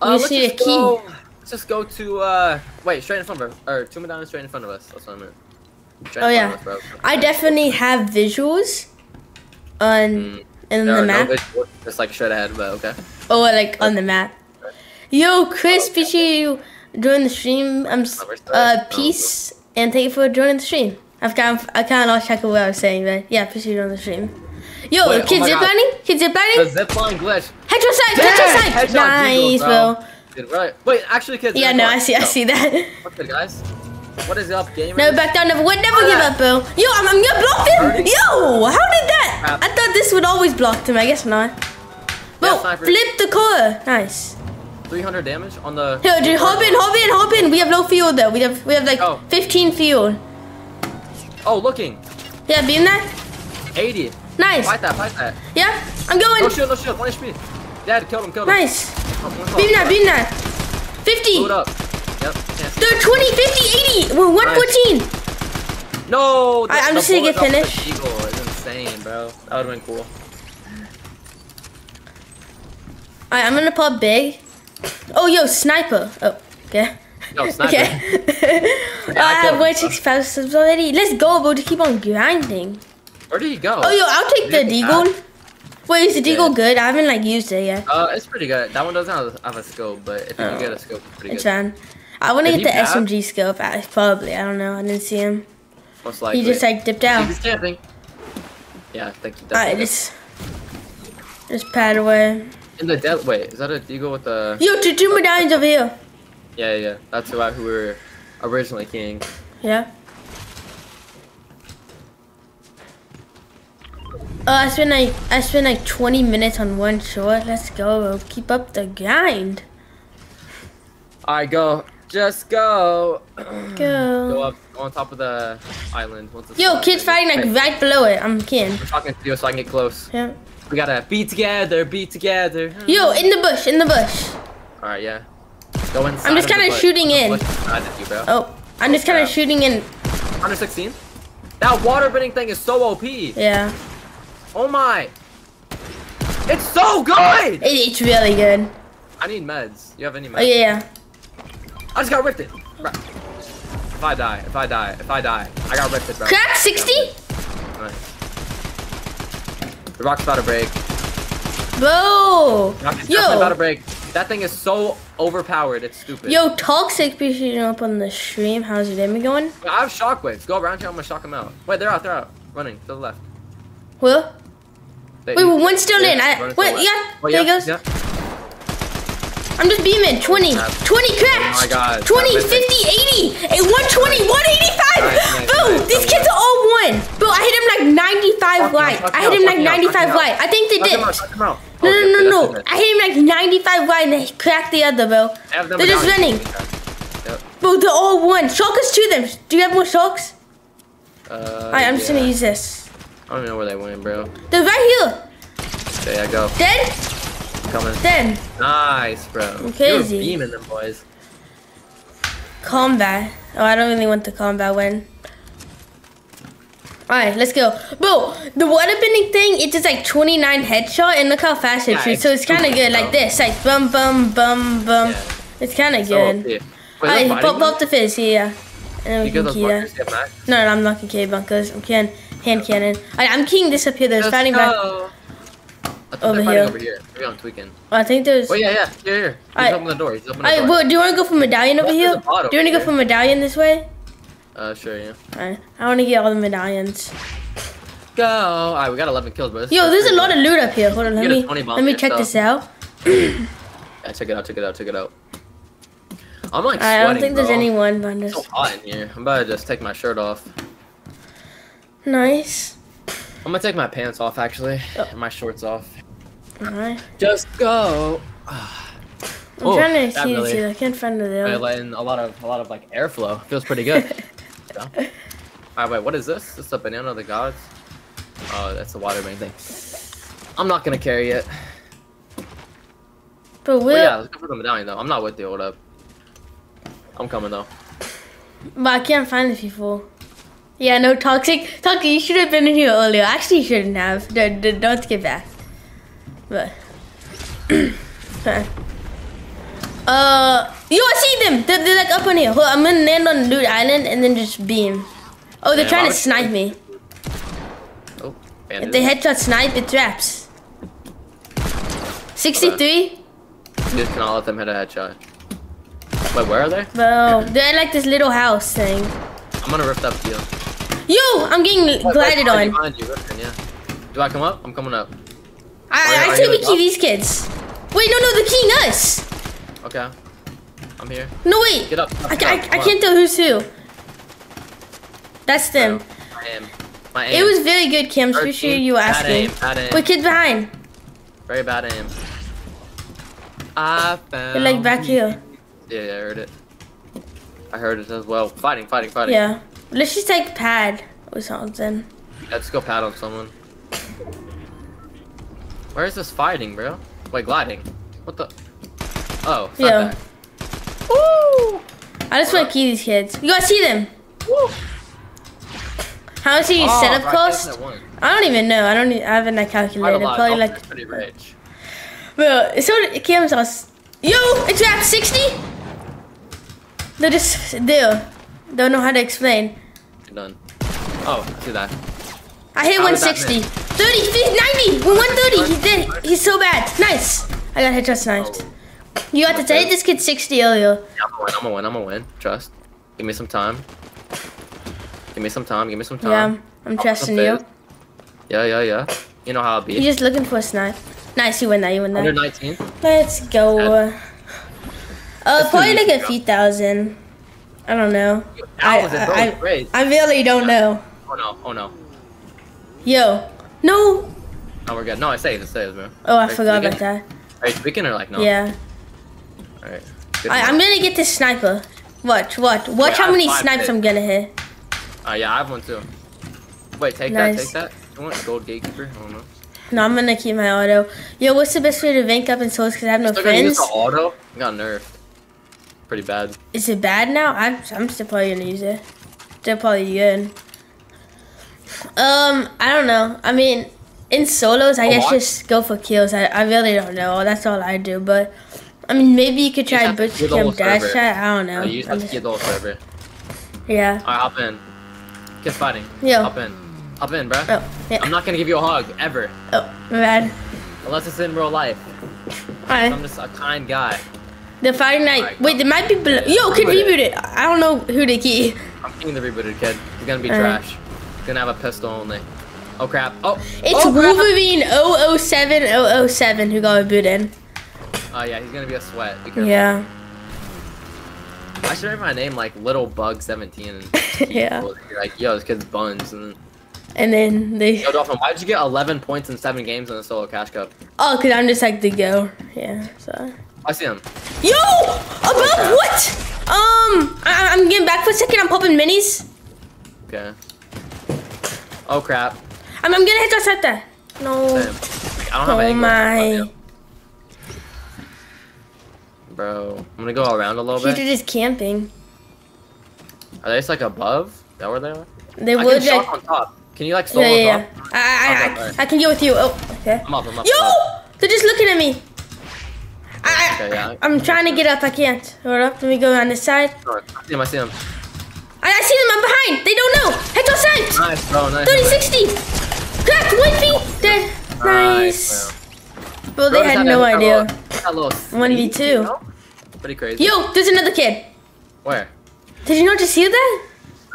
Uh, let's see a just key. Go, let's just go to uh, wait, straight in front of us, or two medallions straight in front of us. That's what I meant. Straight Oh, yeah. us. I definitely have visuals on Mm, in the no map. visuals, just like straight ahead, but okay. Oh, like on the map. Yo, Chris, appreciate you joining the stream. I'm Oh, uh oh, peace and thank you for joining the stream. I've of I of lost track of what I was saying, but yeah, you joining the stream. Yo, Wait, oh kids my zip lining, kids zip The zipline glitch. Sight, Dang, headshot Nice, bro. bro. Dude, right. Wait, actually, kids. Yeah, no. I see, I oh. see that. What's good, guys? What is up, gamers? Never back down, never would, never give up, bro. Yo, I'm, I'm gonna block him. Yo, how did that? Crap. I thought this would always block him. I guess not. Bro, sniper. flip the car. Nice. 300 damage on the. Yo, dude, hop in, hop in, hop in. We have low fuel though. We have we have like Oh. 15 fuel. Oh, looking. Yeah, beam that. 80. Nice. Fight that, fight that. Yeah, I'm going. No shield, no shield. 1 HP. Dad, killed him, killed him. Nice. Oh. Beam that, beam that. 50. Blew it up. Yep. They're 20, 50, 80. We're 114. No! I- I'm just gonna get finished. Eagle is insane, bro. That would've been cool. Alright, I'm gonna pop big. Oh, yo, sniper. Oh, okay. Okay. <laughs> I have. 165 subs already. Let's go, bro. To keep on grinding. Where did he go? Oh, yo, I'll take the Did he deagle. Wait, is the deagle good? I haven't like used it yet. Uh, it's pretty good. That one doesn't have a, scope, but if you Oh. get a scope, it's pretty It's good. fine. I want to get the pass? SMG scope. Probably. I don't know. I didn't see him. Most likely. He just like dipped out. He's camping. Yeah, I think he Alright, definitely. just just pad away. In the dead. Wait, is that a deagle with the? Yo, two, two medallions over here. Yeah, yeah. That's who, I, who we were originally king. Yeah. Oh, I spent like I spent like 20 minutes on one short. Let's go. Keep up the grind. All right, go. Just go. <clears throat> Go Go. up on top of the island. Once Yo, kids fighting like right below it. I'm kidding. I'm talking to you so I can get close. Yeah. We gotta be together, be together. Yo, in the bush, in the bush. All right, yeah. Go inside. I'm just of kinda shooting in. bush beside of you. Oh, I'm just kind of shooting in. 116. That water bending thing is so OP. Yeah. Oh my. It's so good. It, it's really good. I need meds. You have any meds? Oh yeah. I just got rifted. Bro. If I die, if I die, if I die, I got rifted, bro. Crack 60? Nice. The rock's about to break. Bro. The rock about to break. That thing is so overpowered, it's stupid. Yo, Toxic appreciating up on the stream. How's your day going? I have shockwaves. Go around here, I'm gonna shock them out. Wait, they're out, they're out. Running to the left. Well, They- Wait, one's still in. I, wait, yeah, Oh, there he goes. yeah. I'm just beaming. 20, 20 Oh my God. 20, 50, 80, and 120, 185. Nice, nice, Boom, nice. these kids are all one. Bro, I hit him like 95 Fuck white. out, I hit him like him out, fuck 95 him out. white. I think they did. him out, knock him out. No, no, no, no. I hit him like 95 white and they cracked the other, bro. They have them They're just running. Bro, they're all one. Shulkers to them. Do you have more shulks? Uh, Alright, I'm just gonna use this. I don't know where they went, bro. They're right here. There I go. Dead? Coming. Dead. Nice, bro. Crazy. You're beaming them boys. Combat. Oh, I don't really want the combat one. Alright, let's go. Bro, the water bending thing, it's just like 29 headshot, and look how fast it Yeah, shoots. So it's kind of good, like this, like bum, bum, bum, bum. Yeah. It's kind of So, good. yeah. Wait, Alright, pop, pop the fizz, yeah. And we Because can key that. bunkers get max. No, no, I'm not gonna kill bunkers. I'm killing hand cannon. Alright, I'm keying this up here. There's Let's fighting back. go. I think Over they're fighting here. over here. Maybe I'm tweaking. I think there's. Oh yeah, yeah, yeah, here. He's Alright. opening the door. He's opening the door. well, do you want to go for medallion over here? Do you want to go for medallion this way? Uh, sure, yeah. Alright, I want to get all the medallions. Go. Alright, we got 11 kills, bro. This Yo, there's a lot of loot up here. Hold on, let me 20 bomb let me check so- this out. Yeah, check it out, check it out, check it out. I'm like sweating, I don't think there's anyone, but I'm It's so hot in here. I'm about to just take my shirt off. nice. I'm gonna take my pants off actually, Oh. and my shorts off. Alright. Just go. I'm Oh, trying to see really- it. I can't find the other. letting a lot of a lot of like airflow. Feels pretty good. <laughs> yeah. Alright, wait, what is this? This is a banana of the gods? Oh, that's the water main thing. I'm not gonna carry it. But Well, we'll, yeah, let's go for the medallion though. I'm not with you, hold up. Uh, I'm coming though. but I can't find the people. Yeah, no toxic. Toxic, you should have been in here earlier. Actually, you shouldn't have. Don't, don't- skip back. But. Fine. <clears throat> Uh, yo, I see them. They're, they're like up on here. Hold, I'm gonna land on Loot Island and then just beam. Oh, they're Yeah, trying to snipe me. Oh, If they headshot snipe, it traps. 63? You just cannot let them hit a headshot. Wait, where are they? Bro, they're like this little house thing. I'm gonna rift up to you. Yo, I'm getting Wait, glided behind on. you, yeah. Do I come up? I'm coming up. I, oh, you- I, I say we key these kids. Wait, no, no, they're keying us. Okay. I'm here. No, wait. Get up. I, get I, up, I on. can't tell who's who. That's them. I am. My aim. It was very good, Kim. Sure you were Bad aim, asking. bad aim. Wait, kids behind. Very bad aim. I found. They're like back here. Yeah, yeah, I heard it. I heard it as well. Fighting, fighting, fighting. Yeah. Let's just take pad or something. Let's go pad on someone. Where is this fighting, bro? Wait, gliding. What the? Oh, Yeah. Woo! I just want to key these kids. You guys see them? Woo! How much did your Oh, setup right, cost? that's that one. I don't even know. I don't. e- I haven't like Quite a calculated. Probably Oh, like pretty rich. Bro, so Kim's house. Yo, it's at 60? They're just there. Don't know how to explain. You're done. Oh, see that. I hit How did that 160. 30, 50, 90. We're 130. He's dead. He's so bad. Nice. I got headshot sniped. Oh. You got to tell this kid 60 earlier. Yeah, I'm gonna win. I'm gonna win. I'm gonna win. Trust. Give me some time. Give me some time. Give me some time. Yeah, I'm, trusting you. Yeah, yeah, yeah. You know how it You're just looking for a snipe. Nice, you win that. You win Under that. 19. Let's go. Uh, probably like a few thousand. I don't know. I, was I. I really don't know. Oh no. Oh no. Yo. No. Oh, we're good. No, I say it saves. It man. Oh, I Are forgot about that. Are you tweaking or like no? Yeah. All right. I. I'm gonna get this sniper. Watch, watch, watch Wait, how many snipes hits. I'm gonna hit. Uh, yeah, I have one too. Wait, take Nice. that. Take that. You want gold gatekeeper? I don't know. No, I'm gonna keep my auto. Yo, what's the best way to rank up in souls? Cause I have no Still gonna use friends. the auto. It got nerfed. Pretty bad. Is it bad now? I'm, I'm still probably gonna use it. Still probably good. Um, I don't know. I mean, in solos, I Oh, guess what? just go for kills. I, I really don't know. That's all I do. But I mean, maybe you could try have to boot do the whole camp dash. I don't know. you just have to get the whole server. yeah. Alright, hop in. Kids fighting. Yo. Hop in. Hop in, bruh. Oh, yeah. I'm not gonna give you a hug ever, Oh, my bad. unless it's in real life. Alright. I'm just a kind guy. The Friday night. Alright, Wait, there might be. Yo, kid Reboot it. reboot it. I don't know who to key. I'm king the rebooted kid. He's gonna be Alright. trash. He's gonna have a pistol only. Oh crap. Oh. It's oh, crap. Wolverine 007 007 who got a boot in. Oh yeah, he's gonna be a sweat. Be. Yeah. I should write my name like Little Bug 17. And <laughs> Yeah. people would be like, yo, this kid's buns. And And then they. yo, Dolphin, why did you get 11 points in seven games in the solo cash cup? Oh, because I'm just like the go. Yeah, so. I see him. Yo! Above what? Um, I- I'm getting back for a second. I'm popping minis. Okay. Oh crap. I'm, I'm getting hit there. No. Like, I don't have Oh any my. Bro, I'm gonna go around a little He's bit. just camping. Are they just like above? Is that where they are? They I would can like. on top. Can you like solo Yeah, yeah, yeah. I, I, Okay, I. I can get with you. Oh, okay. I'm up, I'm up. Yo! I'm up. They're just looking at me. I, Okay, yeah. I'm trying to get up. I can't. Hold up. Let me go on this side. I see him, I see him. I, I see them. I'm behind. They don't know. Head to sight. Nice, bro, nice. 30, nice. 60. Cracked. One feet. Dead. Nice. bro. Bro, they Bro, had no idea. little- that little 1v2. sneak, you know? Pretty crazy. Yo, there's another kid. Where? Did you not just hear that?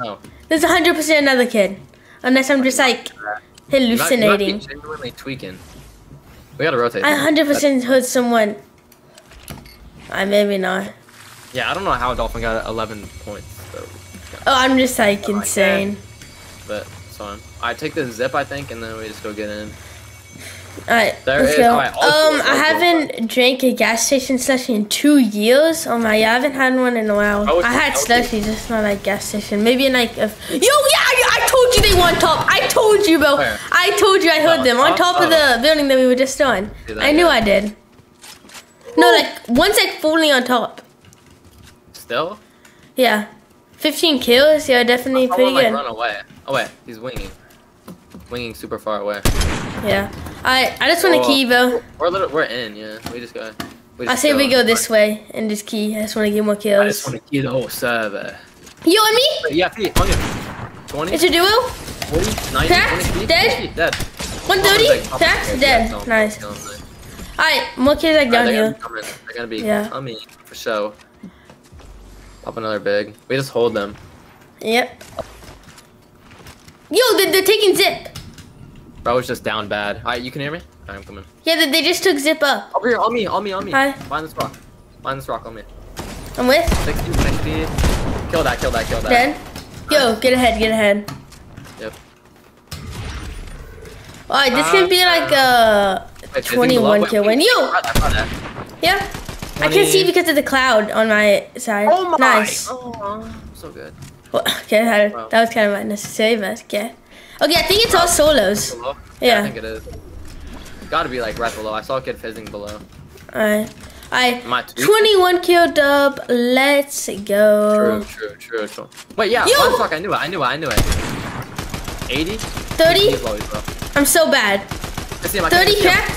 Oh. There's 100% another kid. Unless I'm just like You might- you might hallucinating. genuinely tweaking. We gotta rotate. I 100% heard someone. I maybe not. Yeah, I don't know how Dolphin got 11 points. Oh, I'm just like insane. But it's fine. I take the zip, I think, and then we just go get in. Alright, There let's is- go. alright, all um, I haven't drank a gas station slushie in two years. Oh my, yeah, I haven't had one in a while. It's- I had slushies, just not like gas station. Maybe in like a. Yo, yeah, I, I told you they were on top. I told you, bro. Where? I told you I heard Oh, them on top? top of the building that we were just on. That, I knew yeah. I did. No, like one's like fully on top. Still? Yeah, 15 kills. Yeah, definitely I pretty like, good. run away. Oh, wait. He's winging. Winging super far away. Yeah. I I just want to Oh. key, bro. We're, little, we're in, yeah. We just go. We I just say we go this way and just key. I just want to get more kills. I just want to key the whole server. You and me? Yeah, feet, on you. 20, It's a duo. 40, 90, Cracked, 20 dead. 20 Dead. 130. Cracked. Dead. Nice. Alright, more kills like down They're here. gonna be coming. They're gonna be Yeah. coming for show. Pop another big. We just hold them. Yep. Yo, they're, they're taking zip. Bro I was just down bad. Alright, you can hear me? Alright, I'm coming. Yeah, they, they just took zip up. Over here, on me, on me, on me. Hi. Find this rock. Find this rock on me. I'm with. 60, 60. Kill that, kill that, kill that. Dead. Yo, get ahead, get ahead. Yep. Alright, this can uh, be like a Wait, is he 21 kill win. Yo, I got that. yeah. I can see because of the cloud on my side. Oh my! Nice. Oh, so good. Well, okay, that, Wow. that was kind of unnecessary, but okay. Okay, I think it's all solos. Below? Yeah. I think it is. Gotta be like right below. I saw a kid fizzing below. Alright. Alright. Am I tweaking? 21 kill dub. Let's go. True, true, true, true. Wait, yeah. Yo! One fuck. I knew it. I knew it. I knew it. 80? 30? He's low, he's low. I'm so bad. I see him. I 30 see cracked.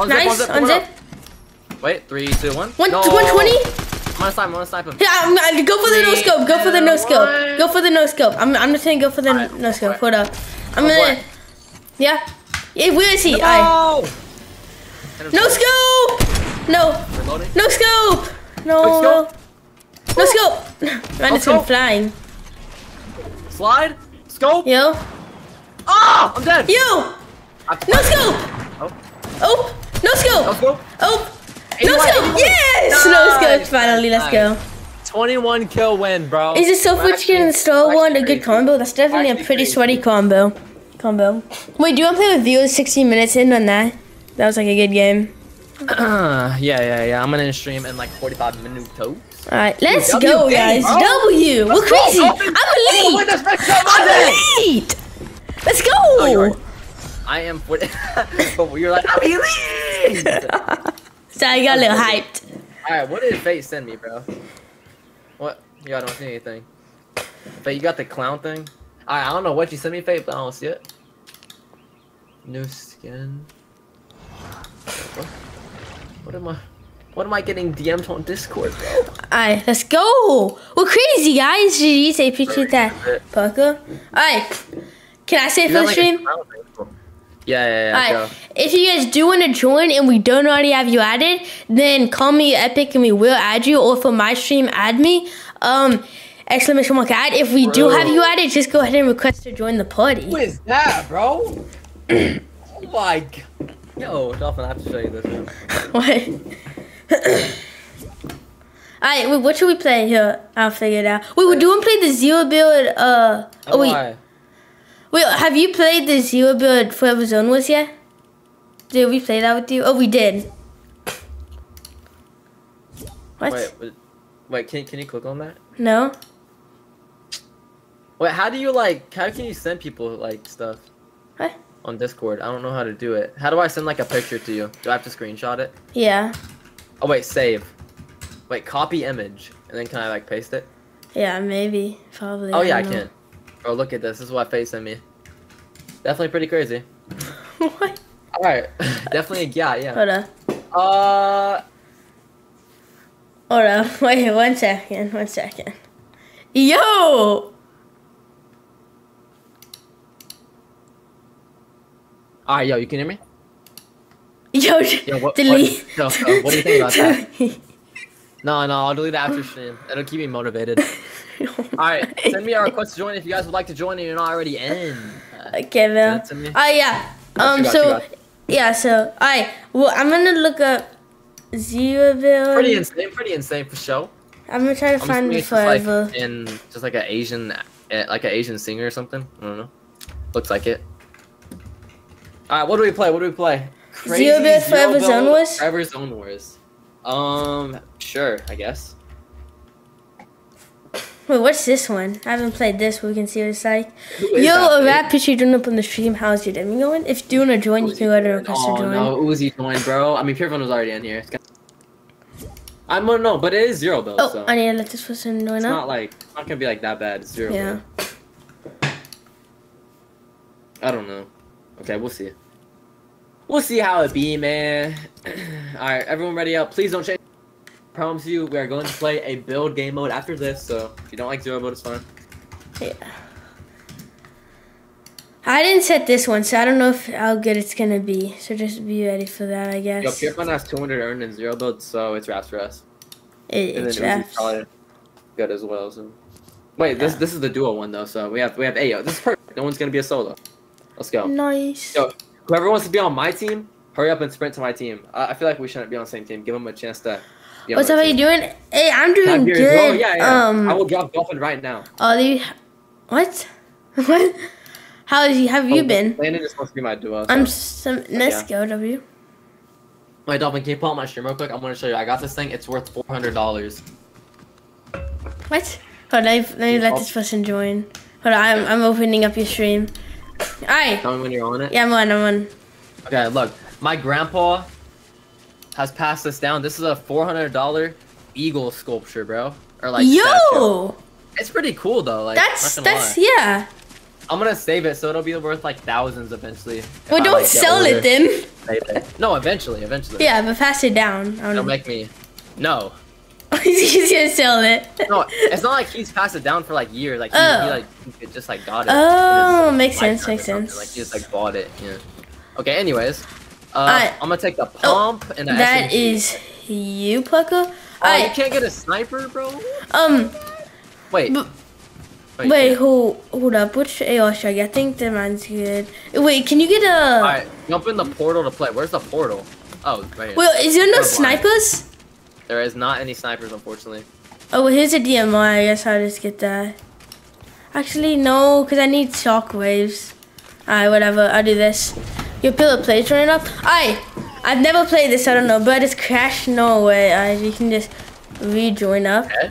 On zip, on Nice. zip, On pull it zip. up. Wait, three, two, one. One, no. 120? I'm gonna snipe him. I'm gonna snipe him. Yeah, I'm, I- go for the no scope. Go for the no scope. one. Go for the no scope. I'm, I'm just gonna go for the Alright, no scope. Hold up. I'm Go gonna. Yeah. yeah. Where is he? No! Hit No scope. No. Reloading. No scope. No. <laughs> No scope? No scope. Man, it's been scope. flying. Slide. Scope. Yo. Ah! I'm dead. Yo. I- No scope. Oh. Oh. No scope. No scope. Oh. No 81, scope. 81. Yes. No Nice, scope. Finally, let's go. 21 kill win, bro. Is it so We're much getting the Star One a good combo? That's definitely a pretty crazy. sweaty combo. Combo. Wait, do you want to play with viewers 16 minutes in on that? That was like a good game. Uh, <clears throat> yeah, yeah, yeah. I'm gonna stream in like 45 minutes. Alright, let's W go, game, guys. bro. W. We're Let's go, crazy. Dolphins. I'm elite. this next time, I'm Monday. elite. Let's Oh, you go. are. I am. <laughs> but you're like, I'm elite. <laughs> So I got a little hyped. All right, what did Fate send me, bro? What? Yeah, I don't see anything. Fate, you got the clown thing. All right, I don't know what you sent me, Fate, but I don't see it. New skin. What? What am I? What am I getting DM'd on Discord, bro? Alright, let's go. We're crazy, guys. GG's. I appreciate that. Parker. Alright. Can I say for the stream? thing. Yeah, yeah, yeah. Alright, go. if you guys do want to join and we don't already have you added, then call me Epic and we will add you. Or for my stream, add me. Um, exclamation mark add. If we do have you added, just go ahead and request to join the party. Who is that, bro? <clears throat> oh my god. Yo, Dolphin, I have to show you this. Man. <laughs> What? <coughs> Alright, wait, what should we play here? I'll figure it out. Wait, we do want to play the zero build, uh, oh wait, Why? Wait, have you played the zero build Forever Zone was yet? Did we play that with you? Oh, we did. What? Wait, wait, can, can you click on that? No? Wait, how do you like, how can you send people like stuff? What? On Discord. I don't know how to do it. How do I send like a picture to you? Do I have to screenshot it? Yeah. Oh wait, save. Wait, copy image. And then can I like paste it? Yeah, maybe. Probably. Oh yeah, I know. can. Oh look at this. This is what Face sent me. Definitely pretty crazy. <laughs> what? Alright. <laughs> Definitely yeah, yeah. Hold up. Uh Hold up. <laughs> Wait, one second. One second. Yo! Alright, yo, you can hear me? Yo, Yo, what, delete. What, yo, yo, what do you think about that? No, no, I'll delete it after stream. It'll keep me motivated. <laughs> Alright, send me a request to join if you guys would like to join and you're not already in. Uh, <laughs> Okay, Bill. Send it to me. Oh yeah. Um. got so you, got you. yeah. So I. Well, I'm gonna look up zero bill. Pretty insane, pretty insane for show. I'm gonna try to I'm find the it's like in just like an Asian, eh, like an Asian singer or something. I don't know. Looks like it. All right, what do we play? What do we play? Zero Build Forever Zone Wars? Forever Zone Wars. Um, sure, I guess. Wait, what's this one? I haven't played this. But we can see what it's like. Yo, a rap picture doing up on the stream. How's your demo going? If you wanna join, you can go to request oh to join. no, Uzi joined, bro. I mean, Purefun was already in here. It's I'm gonna know, but it is zero build, Oh, so I need to let this person join it's up. not like it's not gonna be like that bad. It's zero. Yeah. I don't know. Okay, we'll see. We'll see how it be, man. <clears throat> All right, everyone ready up? Please don't change. Promise you, we are going to play a build game mode after this. So if you don't like zero mode, it's fine. Yeah. I didn't set this one, so I don't know if how good it's gonna be. So just be ready for that, I guess. Yo. Purefun has 200 earned in zero build, so it's raps for us. It, And it's then probably good as well. So. Wait, this this is the duo one though. So we have we have Ayo. This is perfect. No one's gonna be a solo. Let's go. Nice. Yo, whoever wants to be on my team, hurry up and sprint to my team. I, I feel like we shouldn't be on the same team. Give them a chance to. Be What's up? How you doing? Hey, I'm doing Have yours, bro. good. Yeah, yeah. Um, I will drop Dolphin right now. Ollie, what? <laughs> what? How have you, have you Oh, been? Landon is supposed to be my duo. So. I'm some. Let's yeah. go, W. Wait, Dolphin, can you pull up my stream real quick? I'm gonna show you. I got this thing. It's worth four hundred dollars. What? Hold on, let me, let me let this person join. Hold on, I'm, I'm opening up your stream. Alright. Tell me when you're on it. Yeah, I'm on, I'm on. Okay, look. My grandpa has passed this down. This is a four hundred dollar eagle sculpture, bro. Or like statue. Yo! It's pretty cool though. Like That's, that's, lie. yeah. I'm gonna save it so it'll be worth like thousands eventually. Well, don't like, sell it then. It. No, eventually, eventually. Yeah, but pass it down. I don't know. make me. No, <laughs> He's gonna sell it. no. It's not like he's passed it down for like years. Like he, he Oh. like he just like got it. Oh, his makes sense, makes sense. Like he just like bought it. Yeah. Okay. Anyways, uh. I'm gonna take the pump and the That SMG. is you, Pucko. Oh, you can't get a sniper, bro. um, Wait. Wait. wait, hold, hold up. Which AR should I get? I think the mine's good. Wait, can you get a... Alright, jump in the portal to play. Where's the portal? Oh, right here. Well, is there no Never snipers? There is not any snipers, unfortunately. Oh, well, here's a DMR. I guess I'll just get that. Actually, no, because I need shockwaves. Alright, whatever. I'll do this. Your pillar plates running up. I, I've never played this. I don't know, but it's crashed. No way. Alright, you can just rejoin up. Dead?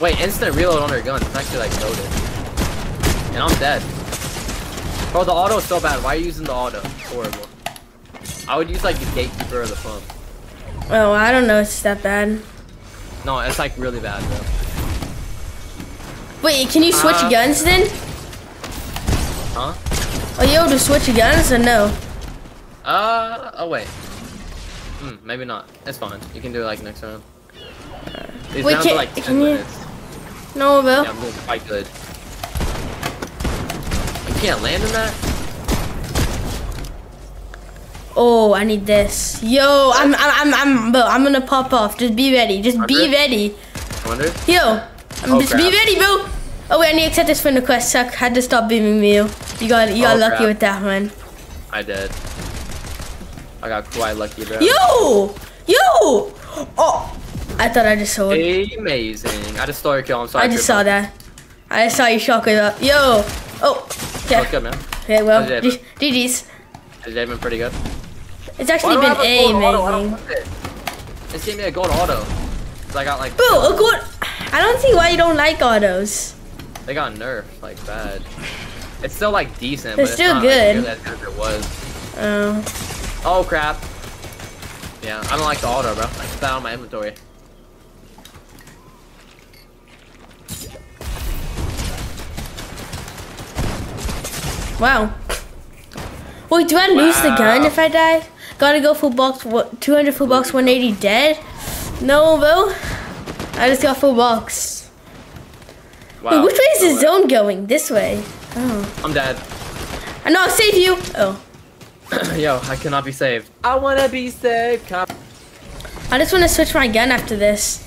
Wait, instant reload on her gun. It's actually like loaded. And I'm dead. Bro, the auto is so bad. Why are you using the auto? It's horrible. I would use like the gatekeeper or the pump. Oh, I don't know. It's that bad. No, it's like really bad, bro. Wait, can you switch Uh, guns then? Huh? Are you able to switch guns or no? Uh, oh wait. Hmm, maybe not. It's fine. You can do it like next round. These Wait, rounds can- are like 10 can you- No, Bill. Yeah, I'm doing quite good. You can't land in that? Oh, I need this. Yo, I'm, I'm, I'm, I'm, Bill, I'm gonna pop off. Just be ready. Just be ready. I wonder. Yo, I'm Oh, just be ready, bro. Oh wait, I need to accept this friend request. Suck. Had to stop beaming me. You got you got Oh, lucky crap. with that one. I did. I got quite lucky, bro. Yo, yo. Oh, I thought I just saw it. Amazing. I just stole your kill. I'm sorry. I just saw that. I just saw you shock it up. Yo. Oh. That was good, man. Okay. Well, How's it, G- GG's. Has it been pretty good? It's actually been a gold auto? Amazing. want it. This gave me a gold auto. 'Cause I got like. Bro, a good. I don't see why you don't like autos. They got nerfed like bad. It's still like decent, They're but still it's not good. Like, it was. Oh. Oh crap. Yeah, I don't like the auto, bro. I put that on my inventory. Wow. Wait, do I lose the gun if I die? Gotta go full box, what, 200 full box, 180 dead? No, bro. I just got full box. Wait, Wow. which way is the zone going? This way. Oh. I'm dead. I know, I'll save you. Oh. <clears throat> Yo, I cannot be saved. I wanna be saved. Can I- I just want to switch my gun after this.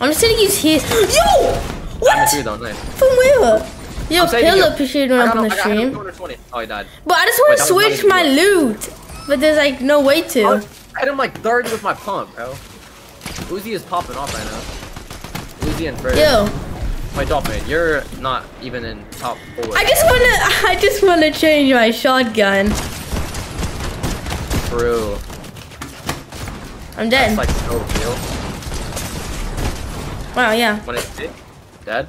I'm just gonna use his. <gasps> Yo! What? through though, nice. From where? Yo, I'm saving Pill you. appreciate when I I'm on the I stream. Oh, he died. But I just wanna that was not switch my good. loot. But there's like no way to. I hit him like 30 with my pump, bro. Uzi is popping off right now. Uzi and Fred. Yo, Wait, Dolphin, you're not even in top four. I just wanna, <laughs> I just wanna change my shotgun. True. I'm That's dead. like so real. Wow, yeah. When it's hit, dead.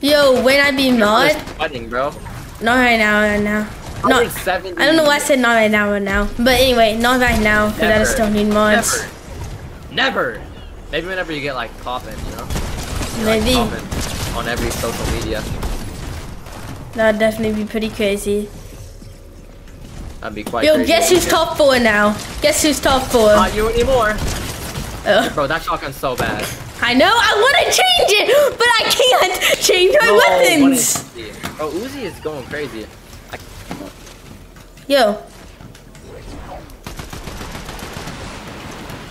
Yo, when I be mod, fighting, bro. not right now, right now. Not. I don't know why I said not right now, right now. But anyway, not right now, because I just don't need mods. Never. Never. Maybe whenever you get like popping, you know? You're, like, Maybe. popping on every social media. That'd definitely be pretty crazy. That'd be quite Yo, crazy. guess who's top four now? Guess who's top four? Not you anymore. Oh. Ugh. Bro, that shotgun's so bad. I know, I want to change it, but I can't change my No, weapons. 180. Bro, Uzi is going crazy. I, Yo.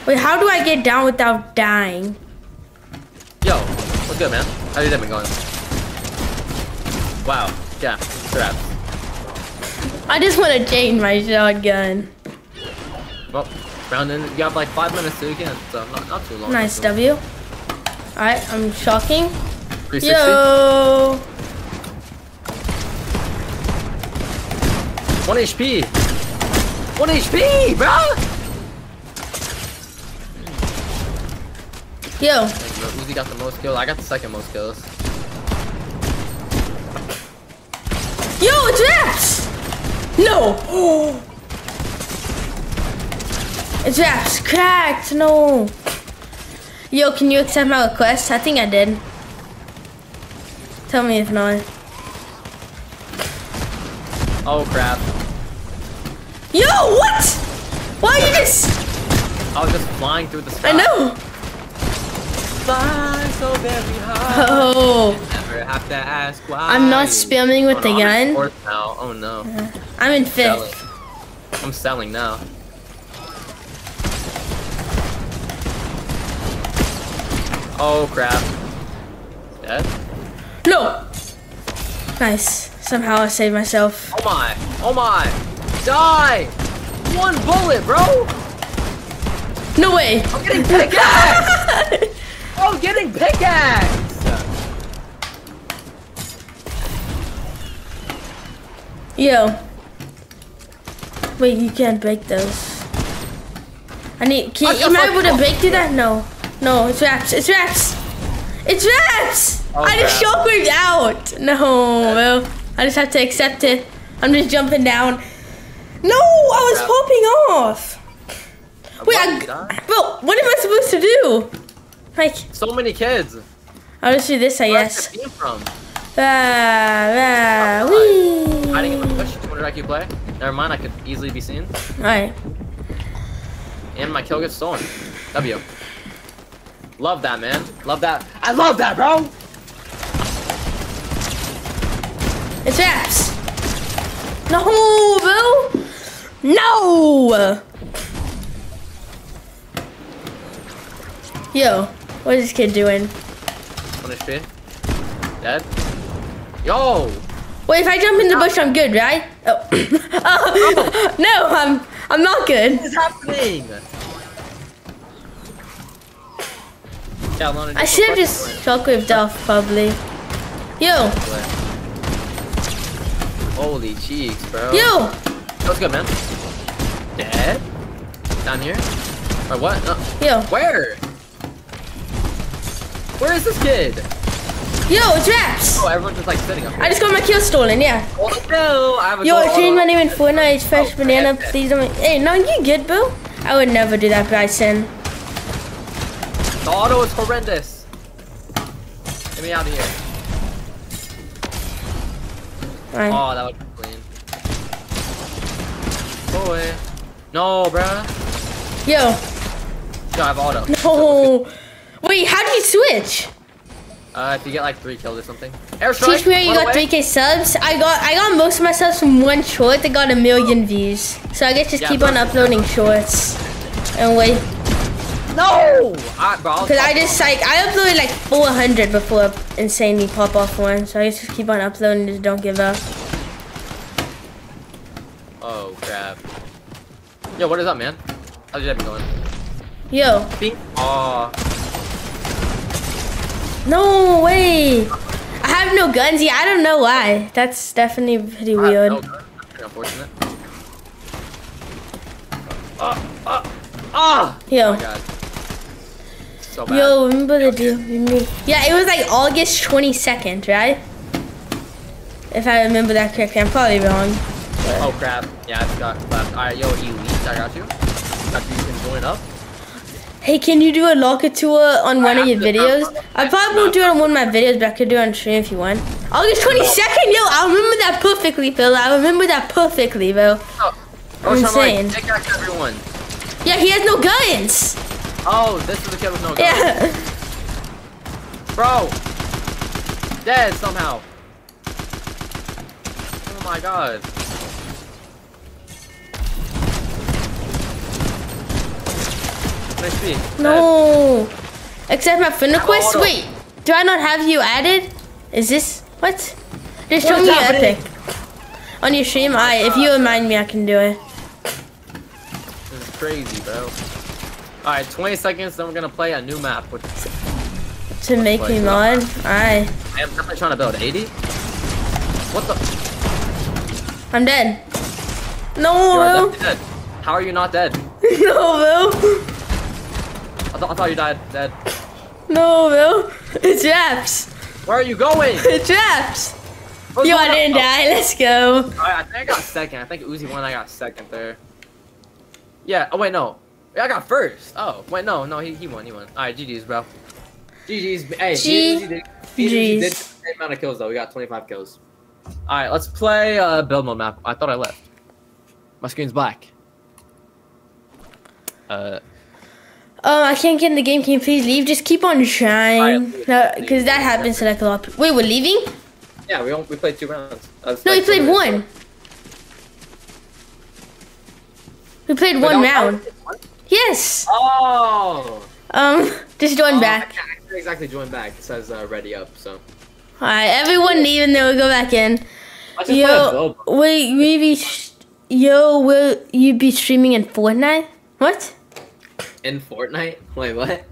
Wait, how do I get down without dying? yo, what's good, man? How's your day been going? Wow. Yeah, strap. I just want to change my shotgun. Well, Brandon, you have like five minutes to again, so not, not too long. Nice too long. W. Alright, I'm shocking. 360? Yo! 1 HP! 1 HP, bro! Yo! Uzi got the most kills. I got the second most kills. Yo, it's Raps! No! It's Raps. Cracked. No. Yo, can you accept my request? I think I did. Tell me if not. Oh crap. Yo, what? Why are you just... I was just flying through the sky. I know. Fly so very high. Oh. Never have to ask why. I'm not spamming with Oh, the I'm gun. now. Oh no. Uh, I'm in Selling. fifth. I'm selling now. Oh crap. Dead? No. Nice. Somehow I saved myself. Oh my. Oh my. Die! One bullet, bro! No way. I'm getting pickaxe! <laughs> <laughs> oh, getting pickaxe! Yo. Wait, you can't break those. I need. Can, I am I got able to fucked break through that? No. No, it's wraps. It's wraps. It's wraps. Oh, I just crap. shockwaved out. No, well, I just have to accept it. I'm just jumping down. No, I was Crap. popping off. Wait, What? I? bro, what am I supposed to do? Like, So many kids. I'll just do this, I Where's guess. team from? Ah, ah, wee. Hiding in the bush. What did I play? Never mind, I could easily be seen. Alright. And my kill gets stolen. W. Love that, man. Love that. I love that, bro! It's wraps. No, bro. No. Yo, what is this kid doing? On his tree. Dead. Yo! Wait, if I jump in the ah. bush, I'm good, right? Oh, <coughs> oh. <laughs> no, I'm I'm not good. What is happening? I should have just shockwaved off, probably. Yo. Holy cheeks, bro. yo, That's good, man. Dead? Down here? Or what? No. yo, Where? Where is this kid? yo, it's Raps. Oh, everyone's just like sitting up here. I just got my kill stolen, yeah. Oh no! I have a Yo, goal. I changed my name in Fortnite. It's Fresh Oh, Banana. man. Please don't. Hey, no, you good, bro? I would never do that, Bryson. The auto is horrendous. Get me out of here. Alright. Oh, that would be clean. Boy. No, bruh. Yo, Yo, I have auto. no. <laughs> Wait, do you switch? Uh, if you get like three kills or something. Airstrike. Teach me how you got away. 3k subs. I got I got most of my subs from one short that got a million views. So I guess just Yeah, keep on uploading shorts. And wait, No! I, bro, I'll cause I just like I uploaded like 400 before insanely pop off one. So I guess just keep on uploading. Just don't give up. Oh crap. Yo, what is up, man? How's your day going? Yo, Bing. Oh. No way. I have no guns. Yeah, I don't know why. That's definitely pretty weird. No, pretty unfortunate. Ah! Ah! Ah! Yo. Oh my god. So bad. Yo, remember the deal? Yeah, it was like August 22nd, right? If I remember that correctly, I'm probably wrong. Oh crap. Yeah, I forgot. Left. Alright, yo, Elite, I got you. Got you, you can join up. Hey, can you do a locker tour on one of your <laughs> videos? I probably won't do it on one of my videos, but I could do it on stream if you want. August 22nd, yo, I remember that perfectly, Phil. I remember that perfectly, bro. Oh, oh I'm trying like, insane. Everyone. Yeah, he has no guns. Oh, this is the kid with no gun. Yeah. Bro! Dead somehow. Oh my god. Nice speed. No. Except my friend request. auto. Wait, do I not have you added? Is this what? Just show is me your happening? epic. On your stream, I if you remind me, I can do it. This is crazy, bro. Alright, 20 seconds, then we're gonna play a new map. Which To make me mod. Alright. I am definitely trying to build 80. What the? I'm dead. You are No, definitely dead. How are you not dead? bro. <laughs> no, bro. I, th I thought you died dead. No, bro. It's Raps. Where are you going? It's Raps. What's Yo, I didn't Oh, die. Let's go. Alright, I think I got second. I think Uzi won. I got second there. Yeah. Oh wait, no. I got first. Oh wait, no, no. He, he won. He won. All right, GG's, bro. GG's. Hey, G- Uzi did, Uzi did the same amount of kills though. We got 25 kills. All right, let's play uh, build mode map. I thought I left. My screen's black. Uh, Oh, I can't get in the game. Can you please leave? Just keep on trying. No, because that happens to like a lot of people. Wait, we're leaving? yeah, we only, we played two rounds. No, we played 20 minutes. one. We played Wait, one round. Yes. Oh. Um, <laughs> just join Oh, I back. can't exactly join back. It says uh, ready up. So. Alright, everyone leave and then we'll go back in. I just played a Yo, wait, maybe. Yo, will you be streaming in Fortnite? What? In Fortnite? Wait, what?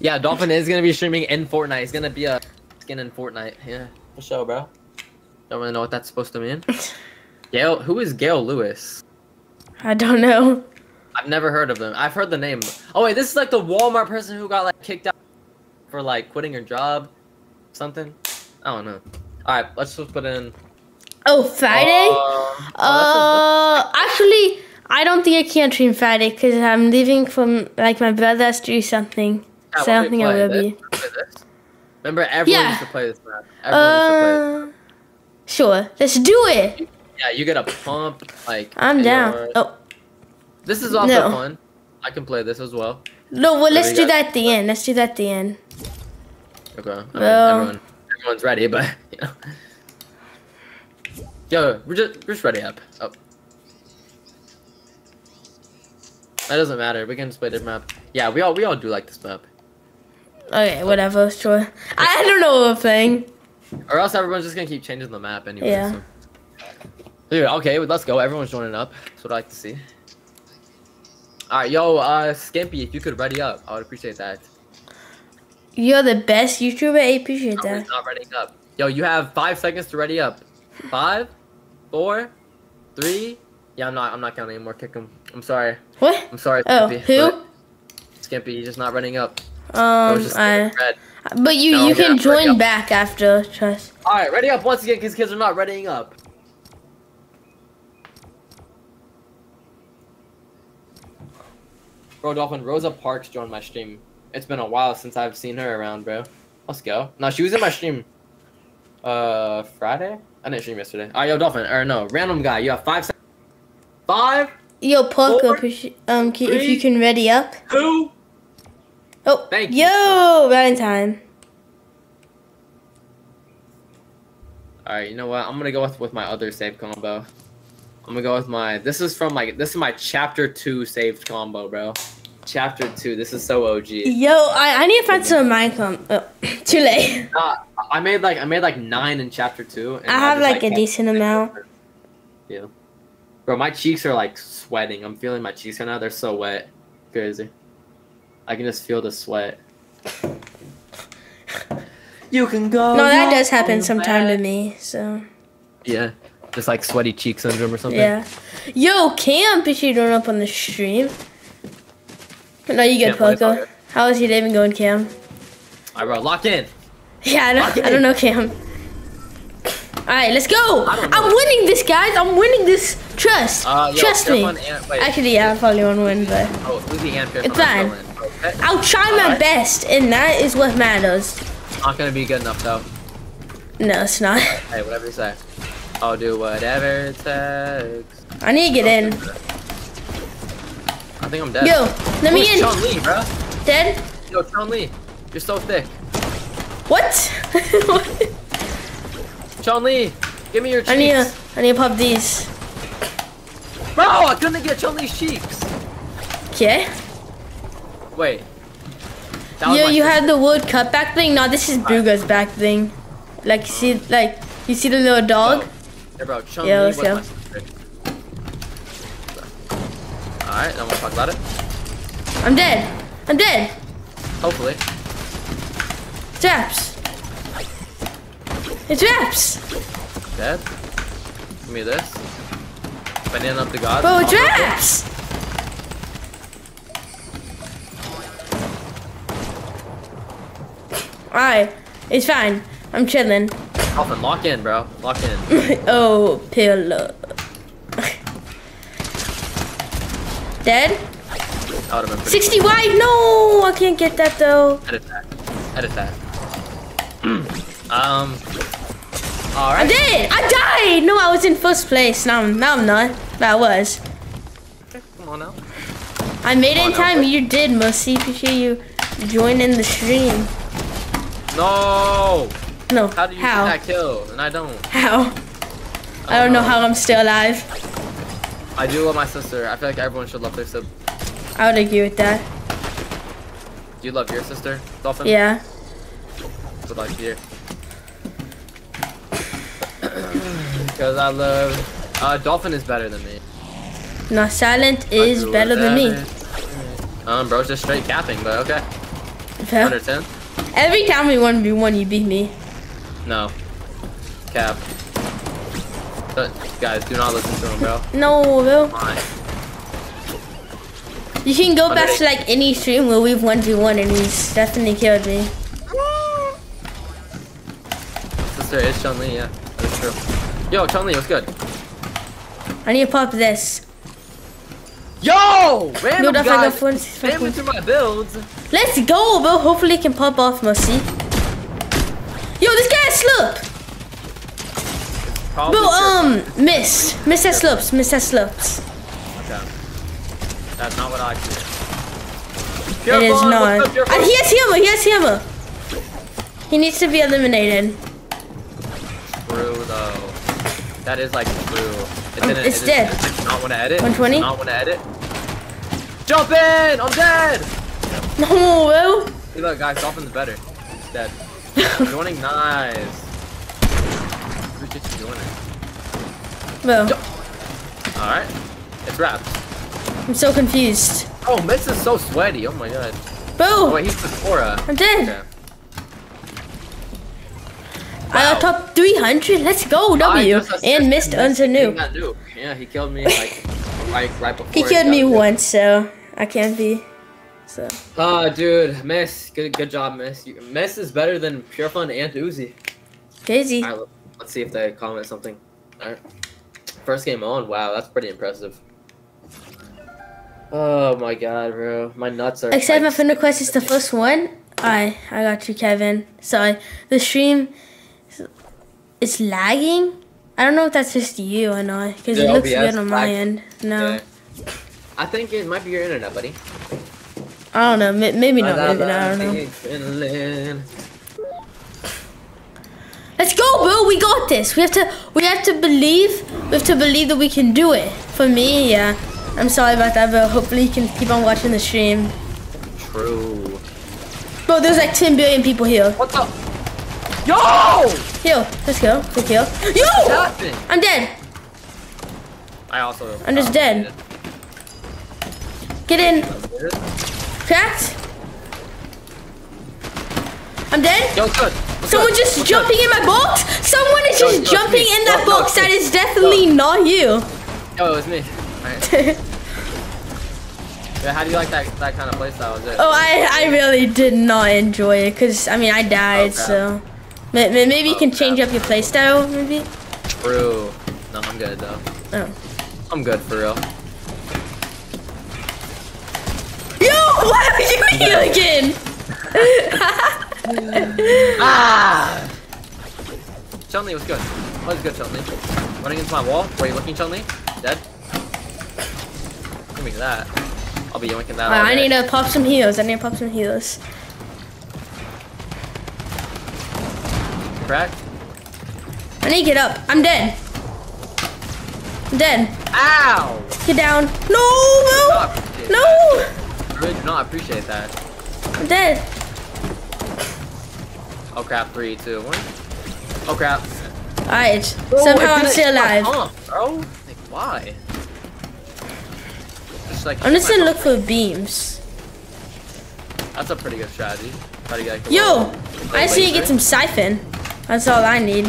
yeah, Dolphin is gonna be streaming in Fortnite. He's gonna be a skin in Fortnite. Yeah, for sure, bro. Don't really know what that's supposed to mean. <laughs> Gail, who is Gail Lewis? I don't know. I've never heard of them. I've heard the name. Oh wait, this is like the Walmart person who got like kicked out for like quitting her job, something. I don't know. All right, let's just put in. Oh, Friday? Uh, oh, Uh, actually, I don't think I can stream Friday because I'm leaving from like my brother has to do something. that's so I don't think I will be. this. This. Remember, everyone Yeah. used to play this map. Everyone used to play. Uh, sure. Let's do it. Yeah, you get a pump. Like I'm down. Oh This is also No. fun. I can play this as well. no, well let's we do that at the end. Let's do that at the end. Okay. I mean, Well- everyone, everyone's ready, but <laughs> you know. Yo, we're just we're just ready up. Oh. That doesn't matter. We can just play this map. Yeah, we all we all do like this map. Okay, whatever. Sure. I don't know what playing. Or else everyone's just gonna keep changing the map anyway. Yeah. So. Dude, okay, let's go. Everyone's joining up. That's what I like to see. Alright, yo, uh, Skimpy, if you could ready up, I would appreciate that. You're the best YouTuber. I appreciate that. not readying up. Yo, you have five seconds to ready up. Five, four, three. Yeah, I'm not. I'm not counting anymore. Kick him. I'm sorry. What? I'm sorry. Oh, Skimpy, who? Skimpy, you're just not running up. Um, just I. red. But you No, you can join back after. Trust. All right, ready up once again because kids are not readying up. Bro, Dolphin, Rosa Parks joined my stream. It's been a while since I've seen her around, bro. Let's go. No, she was in my stream. Uh, Friday? I didn't stream yesterday. Alright, yo, Dolphin, or no, random guy. You have five seconds. Five, Yo, Parker, Four, appreci- um, can, if you can ready up. two. Oh, Thank you. yo, Valentine. Alright, you know what? I'm gonna go with with my other save combo. I'm gonna go with my. This is from like this is my chapter two saved combo, bro. Chapter two. This is so OG. Yo, I, I need to find some Minecraft. Oh, <coughs> too late. Uh, I made like I made like nine in chapter two. And I have just, like a decent amount. Yeah. Bro, my cheeks are like sweating. I'm feeling my cheeks right now. They're so wet. Crazy. I can just feel the sweat. You can go. No, that does happen on the sometime to me. So Yeah. Just like sweaty cheek syndrome or something. yeah. Yo, Cam, appreciate you doing up on the stream. No, you good, Can't wait, Parker. okay. How is your day been going, Cam? Alright, bro, lock in. Yeah, I don't, <laughs> I don't know, Cam. Alright, let's go. I don't know. I'm winning this, guys. I'm winning this. Trust. Uh, yo, Trust me. on Ant- wait. Actually, yeah, I probably won't win, but Oh, who's the ant It's fine. I'll try my Alright. best, and that is what matters. Not gonna be good enough though. No, it's not. Hey, whatever you say. I'll do whatever it takes. I need to get in. I think I'm dead. Yo, let me in. Chun Li, bro. Dead? Yo, Chun Li, you're so thick. What? <laughs> Chun Li, give me your cheeks. I need to, I need to pop these. Bro, I couldn't get Chun Li's cheeks. Okay. Wait. Yo, you had the wood cutback thing? No, this is Bruga's back thing. Like, you see, like, you see the little dog? Yeah, bro. Chun Yeah, let's go. my sister. Alright, now we'll talk about it. I'm dead. I'm dead. Hopefully. Traps. It's traps. Dead. Give me this. Banana up the gods. I'll it's it. Alright, it's fine. I'm chilling. Dolphin, lock in, bro. Lock in. <laughs> oh, pillow. Dead? That would have 60 wide? No, I can't get that though. Edit that. Edit that. um. I did! I died! No, I was in first place. Now, I'm- now I'm not. But I was. Come on now. I made it in time. Albert. You did, Musty. Appreciate you joining in the stream. No! No. How do you how? get that kill? And I don't. How? Oh, I don't know how I'm still alive. I do love my sister. I feel like everyone should love their sister. I would agree with that. Do you love your sister, Dolphin? Yeah. Would like to hear. Because I love. Uh, Dolphin is better than me. No, Silent is better than me. that. Um, bro's just straight capping, but okay. Under 10? Every time we 1v1, you beat me. No. Cap. But, guys, do not listen to him, bro. No, bro. Fine. You can go back to like any stream where we've 1v1 and he's definitely killed me. Sister is Chun Li, yeah. True. Yo, Chun Li, what's good? I need to pop this. Yo! Random Build up, I guys got one, spamming through my builds. Let's go, bro. Hopefully it can pop off, Musty. Yo, this guy has. Probably Bro, um, miss. Miss that slopes. Miss that slopes. Okay. That's not what I do. It is not. What's up, Pure And he has hammer. He has hammer. He needs to be eliminated. True though. That is like true. It Um, didn't, it's it dead. Did, I not want to edit. 120? Did Not want to edit. Jump in! I'm dead. No, bro. See that guys, Dolphin's better. Dead. <laughs> Joining nice. just doing it? Bro, Alright. It's wrapped. I'm so confused. Oh, Miss is so sweaty. Oh my god. Oh wait, he's the Cora. I'm dead. Okay. I got top 300. Let's go, W. And missed Miss under in nuke. that nuke. Yeah, he killed me like right right before. He killed got me once, so I can't be. So Ah, dude, Miss, good good job, Miss. You, Miss is better than Pure Fun and Uzi. crazy. Right, let's see if they comment something. All right, first game on. Wow, that's pretty impressive. Oh my god, bro, my nuts are. Except my friend request is the first one. I I got you, Kevin. Sorry, the stream is lagging. I don't know if that's just you or not, because it looks OBS good on my end. No, Yeah. I think it might be your internet, buddy. I don't know. Maybe not. Maybe not. I don't know. Let's go, bro. We got this. We have to. We have to believe. We have to believe that we can do it. For me, yeah. I'm sorry about that, but hopefully you can keep on watching the stream. True. Bro, there's like 10 billion people here. What the? Yo! Let's go. Quick kill. What Yo! I'm dead. I also. I'm just dead. Get in. Cracked. I'm dead. Yo, good? Someone good? just What's jumping good? in my box. Someone is Yo, just yo, jumping in that Yo, box. That is definitely not you. Yo, it was me. <laughs> Yeah, how do you like that that kind of playstyle? Is it? Oh, I I really did not enjoy it because I mean I died. Oh, so maybe you can change up your playstyle. Maybe. True. No, I'm good though. Oh. I'm good for real. Yo, why are you <laughs> here again? <laughs> Ah! <laughs> Chun-Li was good. What is good, Chun-Li? Running into my wall. Were you looking, Chun-Li? Dead? Give me that. I'll be yoinking that all I need to pop some heals. I need to pop some heals. Crack? I need to get up. I'm dead. I'm dead. Ow! Get down. No, no, no. that. I really do not appreciate that. I'm dead. Oh crap, three, two, one. Oh crap. Alright. Somehow I'm still alive. bro. Like, why? Just like I'm just gonna look for beams. That's a pretty good strategy. Try to get like, Yo, I just need to get some siphon. That's all I need.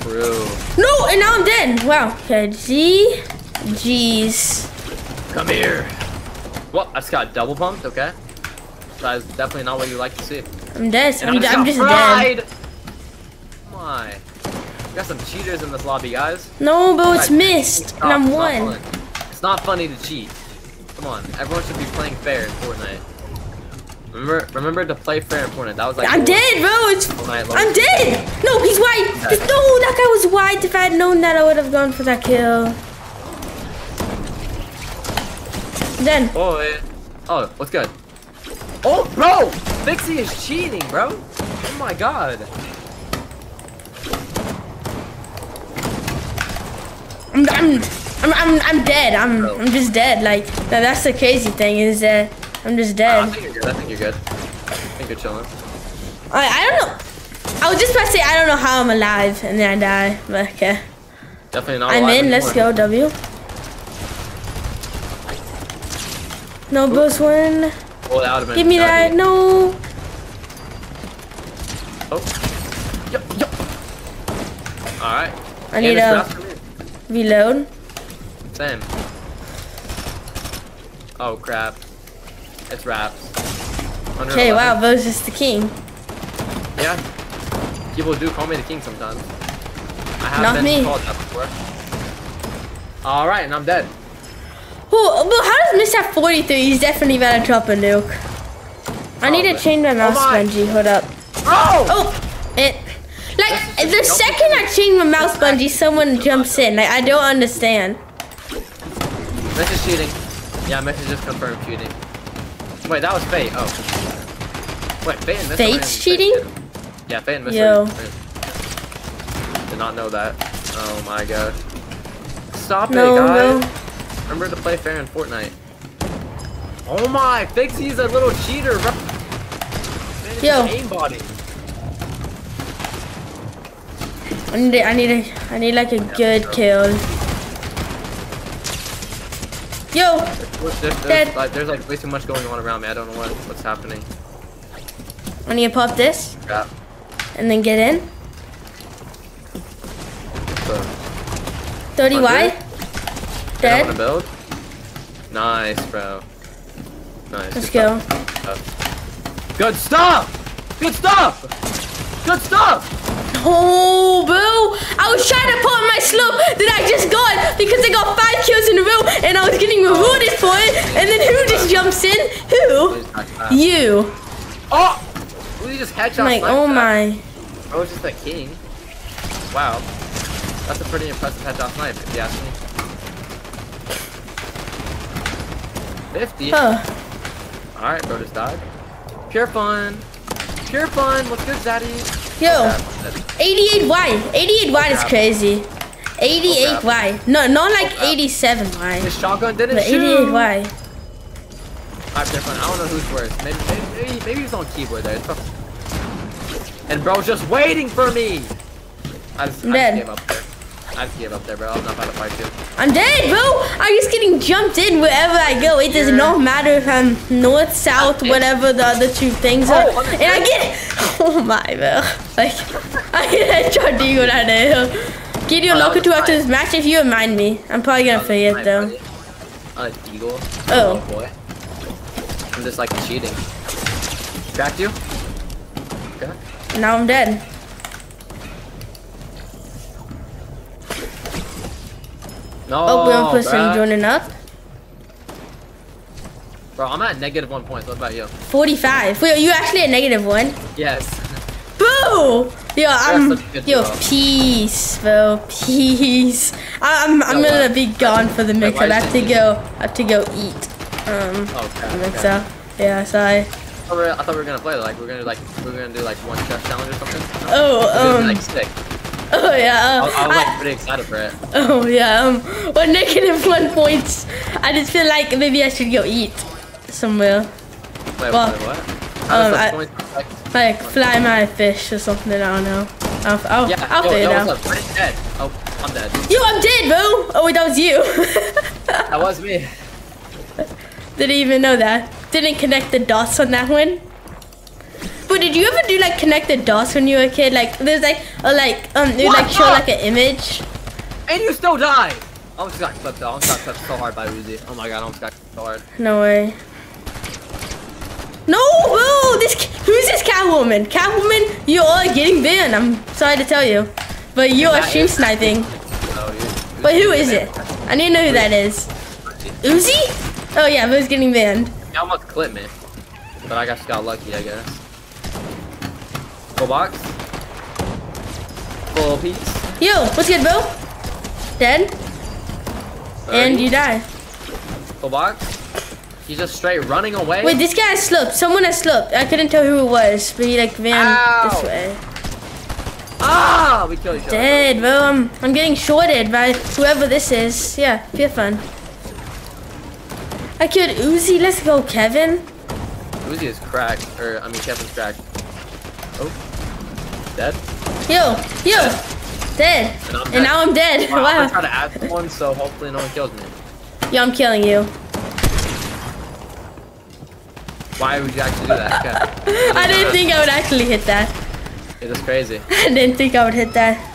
True. No, and now I'm dead. Wow. Okay, G. Jeez. Come here. Well, I just got double pumped. Okay. That is definitely not what you like to see. I'm dead. And I'm, I just I'm got just dead. fried. Why? We got some cheaters in this lobby, guys. No, but it's Guys, missed. stop, And I'm it's one. fun. It's not funny to cheat. Come on, everyone should be playing fair in Fortnite. Remember, remember to play fair in Fortnite. That was like. I'm dead, bro. It's, oh I'm dead. No, he's white. Okay. No, that guy was white. If I had known that, I would have gone for that kill. Then, Oh, yeah. oh, what's good? Oh, bro, Fixie is cheating, bro. Oh my god. I'm, I'm, I'm, I'm, I'm dead. I'm, Bro. I'm just dead. Like, that's the crazy thing is that I'm just I dead. think you're good. I think you're good. I think you're chilling. I, I don't know. I was just about to say I don't know how I'm alive and then I die. But okay, Definitely not. I'm in. Let's go, W. No, boss one. Well, that would've been Give me that. No. Oh. Yo, yo. All right. I need a reload. Same. Oh crap. It's wraps. Okay, 111. wow, Bo's is the king. Yeah. People do call me the king sometimes. I have Not been me. called that before. All right, and I'm dead. Oh, but how does Miss have 43? He's definitely about to drop a nuke. I need to change my mouse Oh my. bungee. Hold up. Oh! Oh, it. Like the second I change my mouse bungee, someone jumps in. Like I don't understand. Is cheating. Yeah, is just confirmed cheating. Wait, that was Fate. Oh. Wait, Fate and. Fate's in Fate cheating? Yeah, Fate and. Yo. Did not know that. Oh my god. Stop No, it, guys. no. Remember to play fair in Fortnite. Oh my, Fixie's a little cheater, bro. Yo. I need, a, I need, a, I need like a good kill. Yo, There's, there's, Dead. like, there's like way too much going on around me. I don't know what, what's happening. I need to pop this Crap. and then get in. So, 30 Under wide. it? you don't Dead. wanna build? Nice, bro. Nice. Let's good go. stuff. Good stuff. Good stuff. Good stuff. Oh, boo! I was trying to put my slope that I just got because I got five kills in a row and I was getting rewarded for it. And then who just jumps in? Who? You. Oh! We just headshot. Like, oh my. I was just a king. Wow. That's a pretty impressive headshot snipe, if you ask me. 50. Huh. Alright, bro just died. Pure fun. Pure fun. What's good, Zaddy? Yo, 88 wide. 88 wide is crazy. 88 crap. wide. No, not like crap. 87 wide. The shotgun didn't But shoot. 88 wide. Alright, pure fun. I don't know who's worse. Maybe, maybe, maybe, he's on keyboard there. And bro's just waiting for me. I just, I'm just gave up there. I just gave up there, bro. I'm not about to fight you. I'm dead, bro. I'm just getting jumped in wherever I go. It does not matter if I'm north, south, whatever the other two things are. Oh, and I get, <laughs> oh my, bro. Like, <laughs> I get headshot Deagle out of here. Gideon Oh, that Loco was 2 after this match if you remind me. I'm probably gonna forget though. Eagle. Oh. boy. I'm just like cheating. Cracked you? Okay. Now I'm dead. No. Oh, we're person bruh. joining up. Bro, I'm at negative one point. What about you? 45. Wait, you actually at negative one? Yes. <laughs> Boo! Yo, I'm yo girl. peace, bro, peace. I, I'm I'm Yo, gonna what? be gone for the Wait, mix. why I have to go. I have to go eat. Um, Oh, crap. mix okay. up. Yeah, sorry. I thought, we were, I thought we were gonna play like we are gonna like we are gonna do like one chest challenge or something. Oh, um, like sick. <laughs> oh yeah. I, I was like I- pretty excited for it. <laughs> oh yeah. Um, well, negative one points. I just feel like maybe I should go eat somewhere, Wait, Well, wait, what? How um, I- points like fly my fish or something. I don't know. I'll I'll, Yeah. I'll yo, figure yo, it out. I'm dead. Oh, I'm dead. Yo, I'm dead, bro. Oh wait, that was you. That was me. <laughs> Didn't even know that. Didn't connect the dots on that one. But did you ever do like connect the dots when you were a kid? Like there's like a like um it would like show like an image. And you still died. I almost got clipped. I almost got clipped so hard by Uzi. Oh my god, I almost got clipped so hard. No way. No, bro! This who's this Catwoman? Catwoman, you are getting banned. I'm sorry to tell you, but you are stream sniping. <laughs> But who is it? I need to know who that is. Uzi? Oh yeah, but it's getting banned. You almost clipped me. But I just got lucky, I guess. Full box. Full piece. Yo, what's good, bro? Dead, and you die. Full box. He's just straight running away. Wait, this guy slipped. Someone has slipped. I couldn't tell who it was, but he like ran this way. Ah! We killed each other. Dead, bro. I'm, I'm getting shorted by whoever this is. Yeah, feel fun. I killed Uzi. Let's go, Kevin. Uzi is cracked. Or, I mean, Kevin's cracked. Dead? Yo, yo. Dead. And I'm And dead. now I'm dead. Wow, I'm Wow. try to add someone so hopefully no one kills me. Yo, I'm killing you. Why would you actually do that? Okay. <laughs> I didn't think I would actually hit that. It's just crazy. <laughs> I didn't think I would hit that.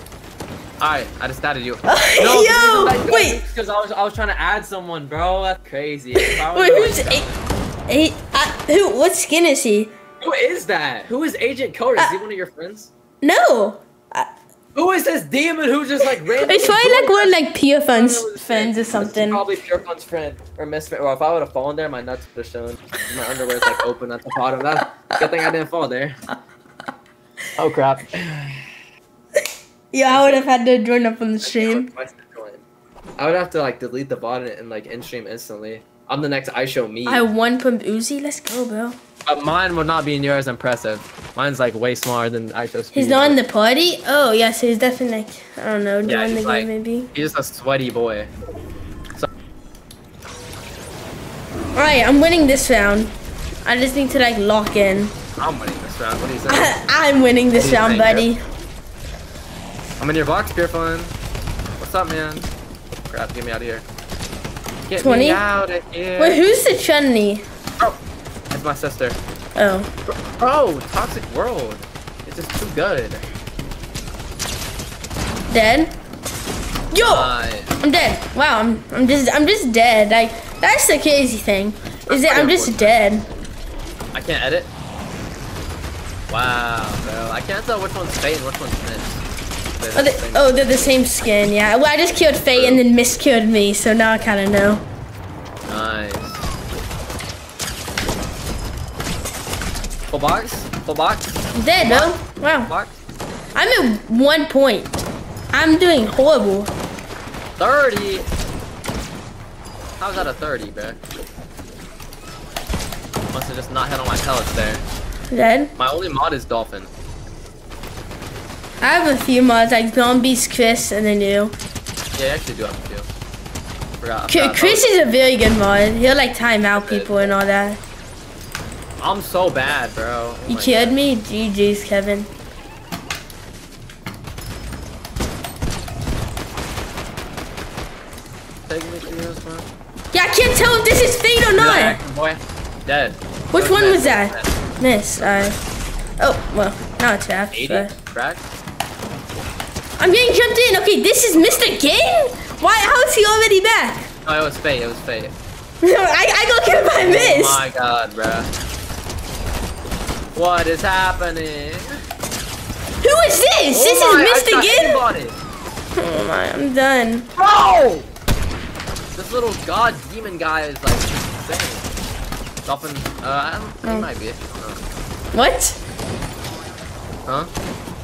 Alright, I just added you. <laughs> Yo, wait. Because I was, I was trying to add someone, bro. That's crazy. If I was Wait, who's eight? Eight? Uh, who? What skin is he? Who is that? Who is Agent Cody? Is he one of your friends? No. Who is this demon who just like ran? It's probably like one like Pure Fun's friends or something. Probably Pure Fun's friend or misfit. Well, if I would have fallen there, my nuts would have shown. My underwear's like <laughs> open at the bottom. That good thing I didn't fall there. Oh crap. Yeah, I would have had to join up on the stream. I would have to like delete the bot and, and like in stream instantly. I'm the next I show me. I won from Uzi. Let's go, bro. But mine would not be near as impressive. Mine's like way smaller than I show. He's not in the party. Oh, yeah. So he's definitely like I don't know, Yeah, join the he's game maybe. He's just a sweaty boy. All right, I'm winning this round. I just need to like lock in. I'm winning this round. What do you say? <laughs> I'm winning this What do you round, think, buddy. I'm in your box, Pure Fun. What's up, man? Crap, get me out of here. Get 20? me out of here. Wait, who's the Trinity? Oh, my sister. Oh. Bro, oh, Toxic World. It's just too good. Dead? Yo! Nice. I'm dead. Wow, I'm I'm just I'm just dead. Like that's the crazy thing. Is that I'm just dead. I can't edit. Wow, bro. I can't tell which one's Fate and which one's Miss. They're Oh, the they, oh, they're the same skin, yeah. Well, I just killed Faye and then Miss killed me, so now I kind of know. Nice. Full box? Full box? I'm dead, bro. Wow. Box? I'm at one point. I'm doing horrible. 30! How's that a 30, bro? Must have just not hit on my pellets there. Dead. My only mod is Dolphin. I have a few mods like Zombies, Chris, and then you. Yeah, I actually do have a few. Forgot. Forgot. Chris is a very good mod. He'll like time out people and all that. I'm so bad, bro. Oh You God. me? GG's, Kevin. Take me to yours, bro. Yeah, I can't tell if this is fate or not. Action, boy. Dead. Which one dead. was that? Miss. Uh, oh, well, now it's half. 80? but- Crack? I'm getting jumped in. Okay, this is Mr. King? Why? How is he already back? No, it was fate. It was fate. <laughs> I, I got killed by Miss. Oh my god, bro. What is happening? Who is this? this oh my, is Mr. got Oh my, I'm done. Bro! This little god demon guy is like insane. Dolphin, uh, I don't, Oh. he might be. What? Huh?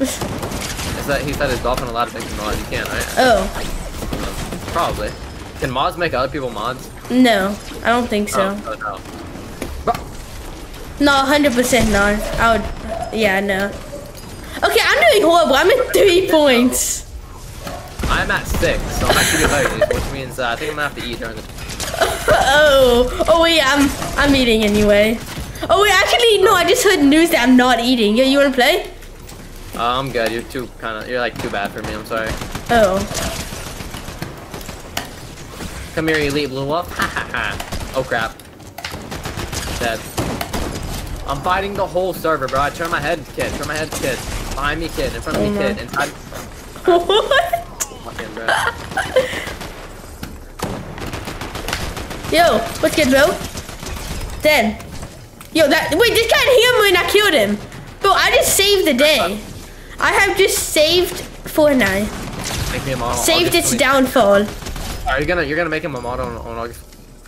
<laughs> Is that he said his dolphin allowed to make the mod? You can't, right? Oh, Probably. Can mods make other people mods? no. I don't think so. Oh, oh, no. No, 100% not. I would, yeah, no. Okay, I'm doing horrible. I'm at three points. I'm at six, so I'm actually good, which means uh, I think I'm gonna have to eat during the. <laughs> Oh, oh wait, I'm, I'm eating anyway. Oh wait, actually, no, I just heard news that I'm not eating. Yo, you wanna play? Uh, I'm good. You're too kind of. You're like too bad for me. I'm sorry. Oh. Come here, elite blue wolf. Ha ha ha. Oh crap. Dead. I'm fighting the whole server, bro. I turn my head, kid. Turn my head, kid. Behind me, kid. In front of me, kid. Inside. <laughs> what? Fucking, bro. Yo, what's good, bro? Dead. Yo, that wait, this guy hit me and I killed him. Bro, I just saved the day. I have just saved Fortnite. Make me a model. Saved its 20 downfall. Are you gonna you're gonna make him a model on, on August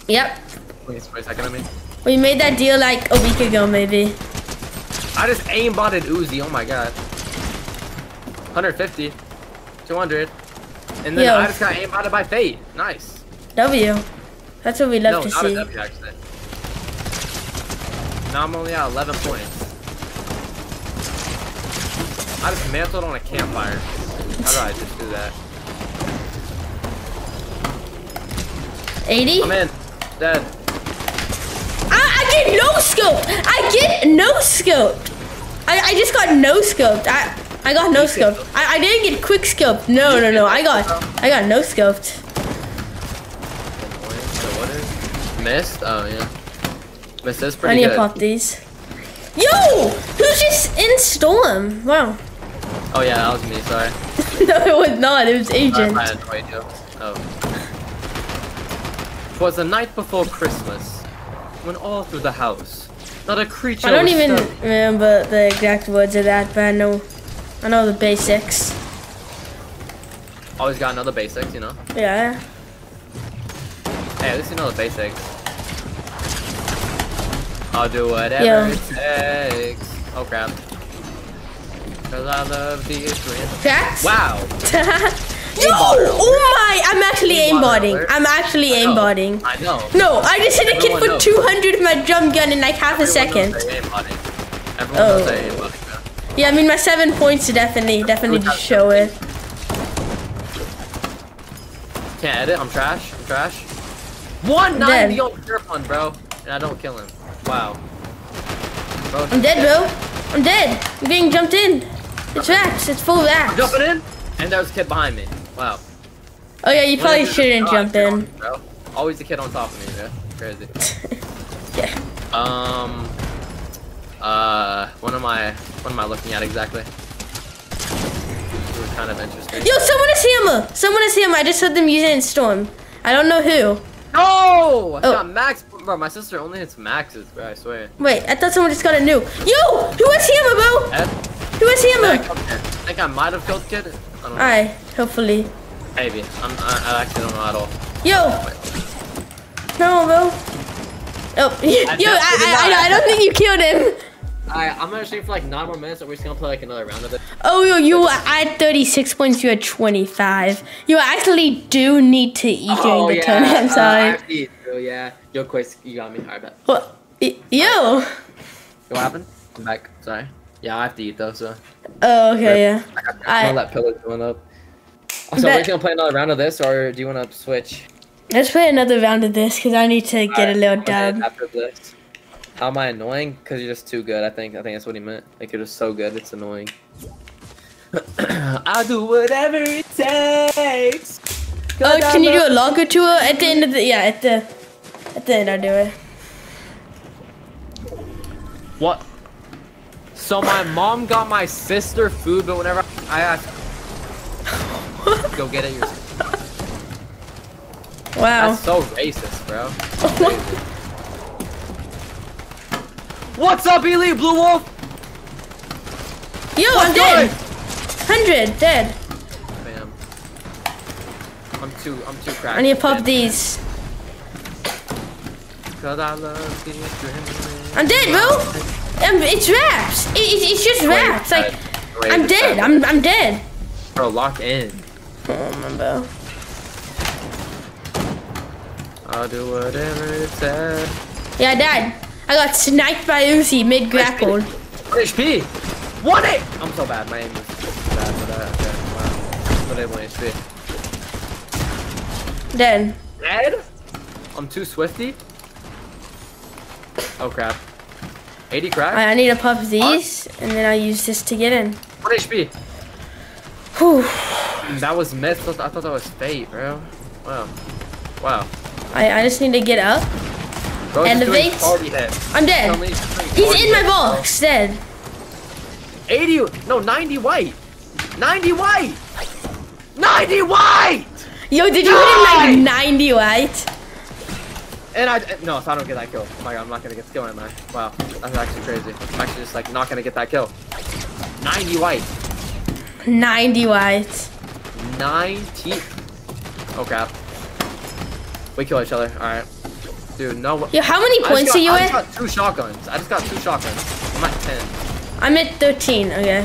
Yep. 22nd? I mean, We made that deal like a week ago, maybe. I just aimbotted Uzi. Oh my god. 150, 200, and then Yo. I just got aimbotted by Fate. Nice. W. That's what we love no, to not see. a W actually. Now I'm only at 11 points. I just mantled on a campfire. How do I just do that? 80? I'm in. Dead. I, I get no scope. I get no scope. I, I just got no scoped. I I got no scoped. I, I didn't get quick scoped. No no no. I got I got no scoped. So what is? Missed? Oh yeah. Missed is I pretty need to good. pop these. Yo, who's just in storm? Wow. Oh yeah, that was me. Sorry. <laughs> no, it was not. It was agent. if I annoyed you. Oh. Twas the night before Christmas, when all through the house, not a creature I don't even stirring. remember the exact words of that, but I know I know the basics. Always got another basics, you know. Yeah. Hey, at least you know the basics. I'll do whatever Yo. it takes. Oh crap. Cause I love these dreams. Wow. <laughs> Yo! Oh my! I'm actually Aimbot aimbotting. I'm actually aimbotting. I know. No, I just hit a kid for 200 with my drum gun in like half a second. knows they're aimbotting. Everyone Oh. knows they're aimbotting, bro. Yeah, I mean my seven points definitely, definitely just show it. Can't edit. I'm trash. I'm trash. 190 dead. on pure fun, bro. And I don't kill him. Wow. Bro, I'm dead, bro. I'm dead. I'm being jumped in. It's Raps. It's full Raps. Jumping in, and there was a kid behind me. Wow. Oh yeah, you probably it? shouldn't Oh, jump on in. bro. Always the kid on top of me, bro. Crazy. <laughs> Yeah. Um. Uh. What am I? What am I looking at exactly? This was kind of interesting. Yo, someone is hammer. Someone is hammer. I just heard them using it in storm. I don't know who. No! I Oh. got max. Bro, my sister only hits maxes, bro. I swear. Wait, I thought someone just got a new. Yo, who is hammer, bro? Ed, Who is I think I might have killed kid. I don't know. Hopefully. Maybe. I'm, I, I actually don't know at all. Yo, no, bro. Oh, <laughs> yo, I, definitely I, I, I don't think you killed him. Alright, I'm gonna stream for like nine more minutes, and we're just gonna play like another round of it. Oh, yo, you were at 36 points. You're at 25. You actually do need to eat during the turn. I'm uh, I sorry. have to eat, so yeah. Yo, quiz, you got me. Alright, bet. What? Yo. What happened? I'm back. Sorry. Yeah, I have to eat though, so. Oh, okay, yeah. <laughs> I I- that pillar's going up. So Bet- we're gonna play another round of this, or do you wanna switch? Let's play another round of this because I need to get a little okay, dub. After this. How am I annoying? Cause you're just too good. I think. I think that's what he meant. Like you're just so good. It's annoying. <clears throat> I'll do whatever it takes. Oh, can you do a longer tour at the end of the? Yeah, at the, at the end I'll do it. What? So my mom got my sister food, but whenever I ask, go get it yourself. <laughs> Wow. That's so racist, bro. <laughs> What's up, Elite Blue Wolf? Yo, I'm dead. Hundred dead. Bam. I'm too. I'm too cracked. I need to pop these. Cause I love. I'm dead, bro. Um, it's raps. It, it, it's just raps. Like I'm dead. I'm I'm dead. Bro, lock in. Oh my bro. I'll do whatever it takes. Yeah, I died. I got sniped by Uzi mid grapple. HP! One it! I'm so bad. My aim is so bad, but uh, okay. Wow. But I have HP. Dead. Dead? I'm too swifty. Oh crap. 80 crack? I, I need to pop these, and then I'll use this to get in. One HP. Whew. Mm, that was myth. I thought- that was fate, bro. Wow. Wow. I, I just need to get up. Doing Elevate. I'm dead. he's in my box. Dead. 80. No, 90 white. 90 white. 90 white! Yo, did you hit him like 90 white? And I no, if I don't get that kill, oh my god, I'm not gonna get the kill, am I? Wow, that's actually crazy. I'm actually just like not gonna get that kill. 90 white, 90 white. 90. Oh crap. We kill each other. All right, dude. No. Yo, how many points got- are you I just got two shotguns. I just got two shotguns. I'm at 10. I'm at 13. Okay.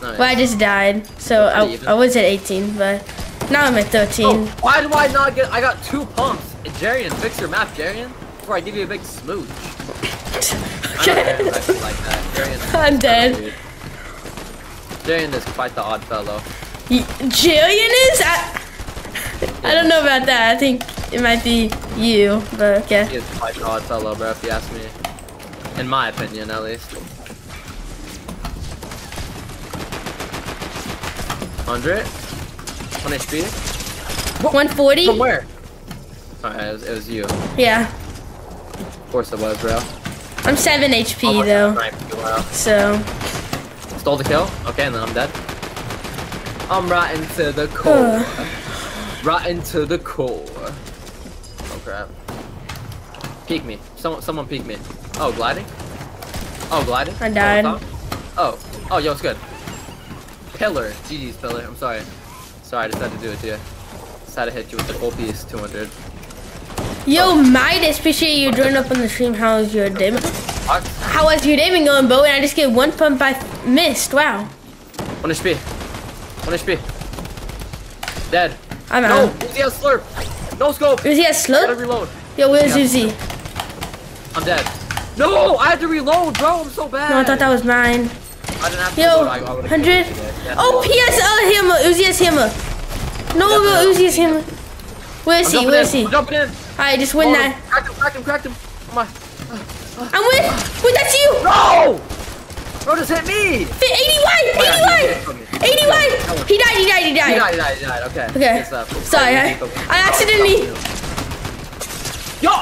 Nice. Well, I just died, so I, even. I was at 18, but now I'm at 13. Oh, why do I not get? I got two pumps. Jarian, fix your map, Jarian. Before I give you a big smooch. <laughs> I know Jarian's actually like I'm dead. Jarian is quite the odd fellow. Jillian is? I, I don't know about that. I think it might be you, but He okay. is quite the odd fellow, bro, if you ask me. In my opinion, at least. 100? 1 HP? 140? From where? Alright, it was, it was you. Yeah. Of course it was, bro. I'm 7 HP Almost oh though, wow. so. Stole the kill? Okay, and then I'm dead. I'm right into the core. right into the core. Oh crap. Peek me. Someone someone peek me. Oh, gliding? Oh, gliding? I died. Oh, oh, oh, yo, it's good. Pillar. GG's pillar. I'm sorry. Sorry, I just had to do it to you. Just had to hit you with the piece 200. Yo, Midas, appreciate you joining up on the stream. How's your day? What? How was your day been going, Bo? And I just get one pump I missed. Wow. 1 HP. 1 HP. Dead. I'm No! out. No, Uzi has slurp! No scope! Uzi has Gotta slurp? reload. Yo, where's Yeah. Uzi? I'm dead. No! I had to reload, bro! I'm so bad! No, I thought that was mine. I didn't have to Yo, reload. I, I 100. killed you today. Yeah. Oh, PS uh, hammer. Uzi has hammer. No, no. Uzi has hammer. Where is I'm he? Where in. is he? I'm jumping in. Alright, just win Oh, that. Cracked him, cracked him, cracked him. Come on. I'm with. Wait, that's you. No! Bro, just hit me! 80 white! 80 Oh, white! he hit me. 80 white! He died, he died, he He died. died, he died, he died. Okay. Okay. Good. Uh, Sorry, I, I accidentally. Yo!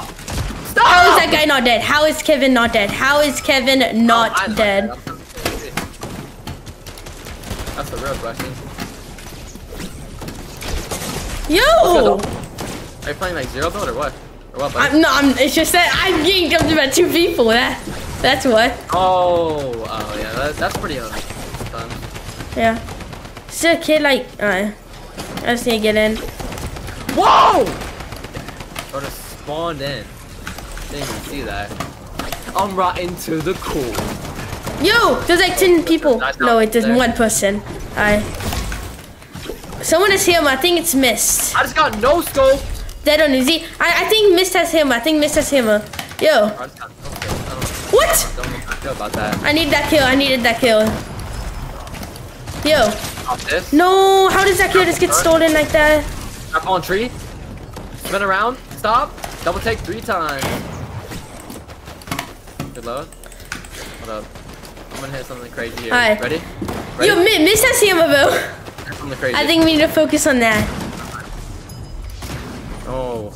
Stop! How is that guy not dead? How is Kevin not dead? How is Kevin Oh, not dead? That's the real question. Yo! Are you playing like zero build or what? Or what, buddy? I'm, no, I'm, it's just that I'm getting jumped about two people. That, that's what. Oh, oh yeah, that, that's pretty fun. Yeah. A kid like. Uh, I just need to get in. Whoa! Sort of spawned in. Didn't even see that. I'm right into the cool. Yo, there's like ten people. No, it is one person. I. Someone is him. I think it's Mist. I just got no scope. Dead on Uzi. I, I think Mist has him. I think Mist has him. Uh, Yo, I just got no scope. I don't, what? I don't know how I feel about that. I need that kill. I needed that kill. Yo, no. How does that kill just get stolen like that? Up on tree. Spin around. Stop. Double take three times. Good load. Hold up. I'm gonna hit something crazy here. Ready? Ready? Yo, Mi- Mist has him, bro. Hit something crazy. I think we need to focus on that. Oh.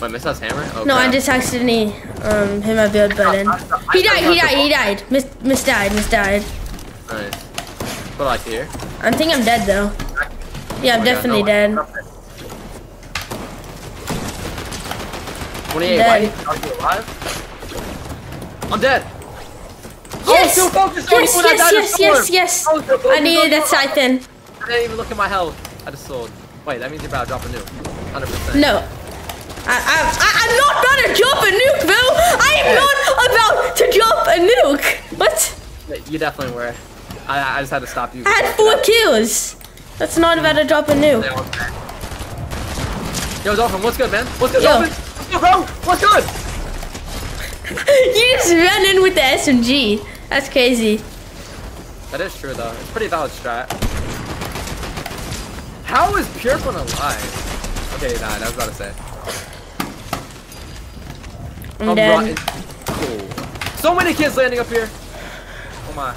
Wait, miss us hammer? Oh, No, I just accidentally um hit my build button. He died. He died. He died. Miss, Miss died. Miss died. Nice. What like here? I think I'm dead though. Yeah, I'm Oh, definitely no, dead. perfect. 28, Dead. White. Are you alive? I'm dead. Yes! focused Yes, I yes, yes, yes, yes. Oh, still I needed that siphon. I didn't even look at my health. I just sold. Wait, that means you're about to drop a nuke. 100%. No. I, I, I, I'm not about to drop a nuke, Bill. I am not about to drop a nuke. What? You definitely were. I, I just had to stop you. I had four kills. That's not about to drop a nuke. Yo, Dolphin, what's good, man? What's good, Yo. Dolphin? What's good, bro? What's good? <laughs> you just ran in with the SMG. That's crazy. That is true, though. It's a pretty valid strat. How is Purefun alive? Okay, nah, I was about to say. I'm I'm dead. rotten. Cool. So many kids landing up here. Oh my.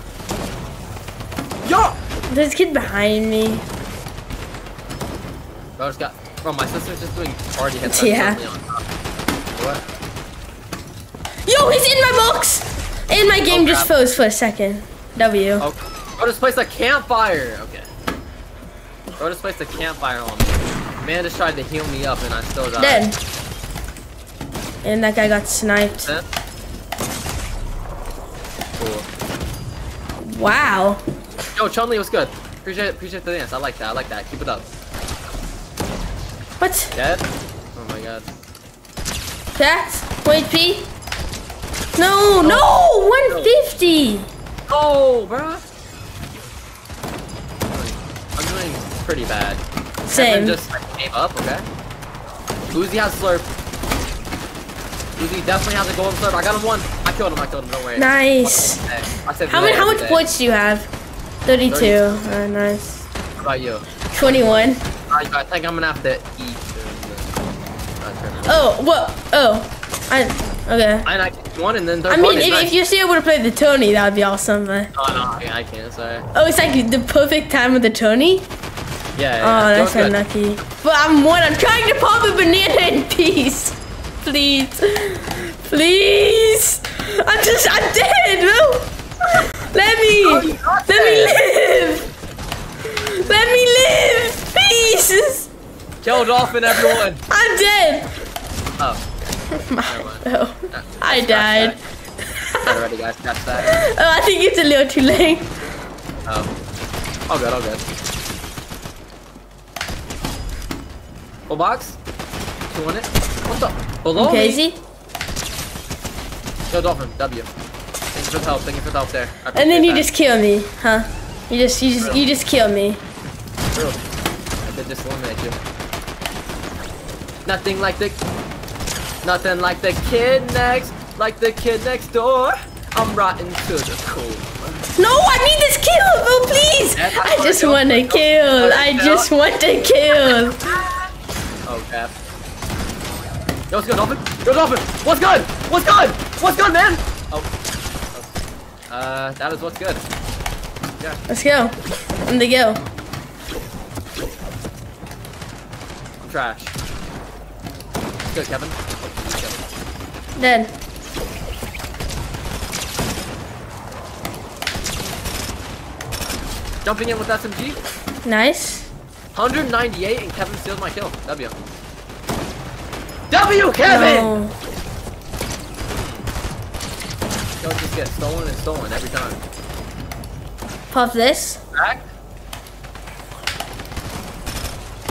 Yo! There's a kid behind me. Bro, just got. Bro, my sister's just doing party hits. Yeah. suddenly on top. What? Yo, he's in my box. And my game Oh, just froze for a second. W. Oh, bro, just placed a campfire. Okay. Bro, just placed a campfire on me. Man just tried to heal me up and I still died. Dead. And that guy got sniped. Huh? Cool. Wow. Yo, Chun-Li, what's good? Appreciate appreciate the dance. I like that. I like that. Keep it up. What? Dead? Oh my god. That? Wait, P? No, oh. no! 150! Oh, bro. I'm doing pretty bad. Same. Just like, gave up, okay? Uzi has slurp. Uzi definitely has a golden slurp. I got him one. I killed him. I killed him. Don't worry. Nice. I said How many? How much points do you have? 32. 32. Uh, nice. What about you? 21. I, I think I'm gonna have to eat soon. but- turn it. Oh, what? Oh. I. Okay. And I one and then third I mean, if, nice. if you're still able to play the Tony, that would be awesome. But Oh no, I, I can't. Sorry. oh, it's like the perfect time with the Tony. Yeah. yeah, Oh, yeah. that's That was unlucky. But I'm one. I'm trying to pop a banana in peace. Please, please. I'm just. I'm dead, No. Let me. Oh, you got Let me live. Let me live, please. Kill dolphin, everyone. I'm dead. Oh, <laughs> Oh, I died. already, guys. Catch that. <laughs> Oh, I think it's a little too late. Oh. All good. All good. Full box. You want it? What's up? Below Okay, me. easy. Yo, dolphin. W. Thank you for the help. Thank you for the help there. And then you that. just kill me, huh? You just, you just, you just kill me. True. I did just eliminate you. Nothing like the, nothing like the kid next, like the kid next door. I'm rotten to the core. No, I need this kill, bro, please. I just want to kill. I just want to kill. <laughs> Oh crap. Yo, what's good, Dolphin? Yo, Dolphin! What's good? What's good? What's good, man? Oh. Uh, that is what's good. Yeah. Let's go. On the go. I'm trash. Good, Kevin. Oh, Kevin. Dead. Jumping in with SMG. Nice. 198 and Kevin steals my kill. W. W, Kevin! No. Kills just get stolen and stolen every time. Pop this. Back?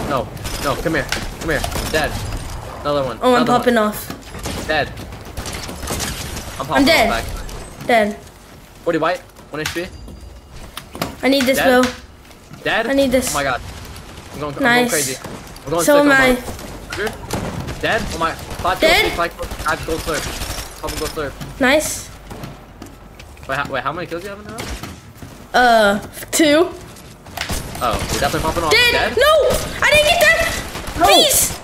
No, no, come here. Come here. Dead. Another one. Oh, I'm popping one. off. Dead. I'm popping dead. off back. Dead. 40 white. 1 HP. I need this, Dead. Will. Dead? I need this. Oh my god. I'm going, I'm going Nice. crazy. I'm going So am I. going- 100. Dead? Oh my. 5 Dead? kills, 5 kills, 5 gold slurp. Couple gold slurp. Nice. Wait, how, wait, how many kills do you have in a row? Uh, two. Oh, you're definitely popping off. Dead. Dead? No, I didn't get that. No. Please.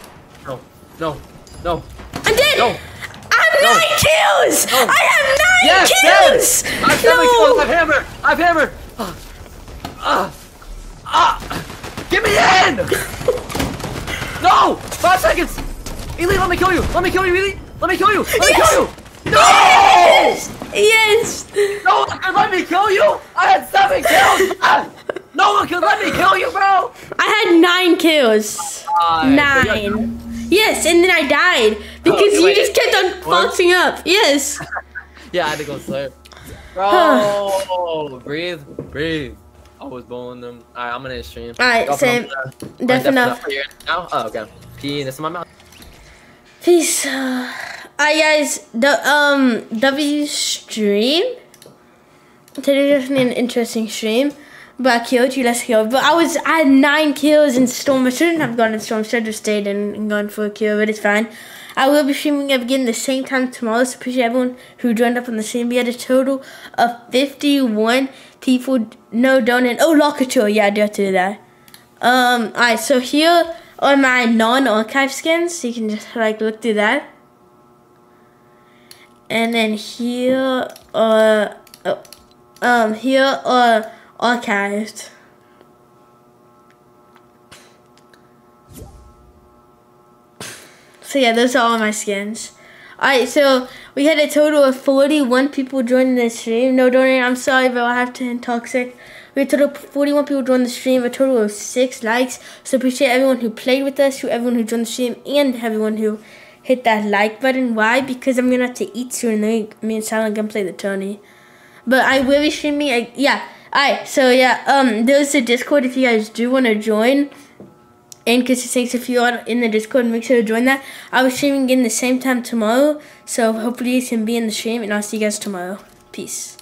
No. No. No. I'm dead. No. I have No. nine kills. No. I have nine Yes, kills. dead! I've seven no. kills. I've hammered. I've hammered. Ah. Ah. Ah. Get me in! <laughs> no! Five seconds! Ely, let me kill you! Let me kill you, Ely! Let me kill you! Let me Yes! kill you! No! Yes. Yes. No one can let me kill you! I had seven kills! Ah! No one can let me kill you, bro! I had nine kills. Alright, Nine. Yes, and then I died because Oh, you wait. just kept on bouncing up. Yes. <laughs> Yeah, I had to go slow. <sighs> Bro, breathe, breathe. I was bowling them. Alright, I'm gonna stream. Alright, same. I'm gonna- I'm gonna enough. Now? Oh, okay. Penis in my mouth. Peace. Uh, Alright, guys. The um W stream. Today definitely an interesting stream. But I killed you. Let's go. But I was I had nine kills in Storm. I shouldn't have gone in Storm. Should have stayed in and gone for a kill. But it's fine. I will be streaming again the same time tomorrow. So appreciate everyone who joined up on the same. We had a total of fifty-one people. No donate. Oh, Locature. Yeah, I do have to do that. Um. Alright. So here are my non-archive skins. So you can just like look through that. And then here are oh, um here are archived. So yeah, those are all my skins. Alright, so we had a total of 41 people joining the stream. No donate, I'm sorry, but I have to end toxic. We had a total of 41 people join the stream, a total of 6 likes. So appreciate everyone who played with us, who everyone who joined the stream, and everyone who hit that like button. Why? Because I'm gonna have to eat soon, then me and Silent gonna play the Tony. But I will be streaming. I, yeah. Alright. So yeah. Um. There's the Discord if you guys do want to join. And because thanks if you are in the Discord, make sure to join that. I'll be streaming again the same time tomorrow. So hopefully you can be in the stream, and I'll see you guys tomorrow. Peace.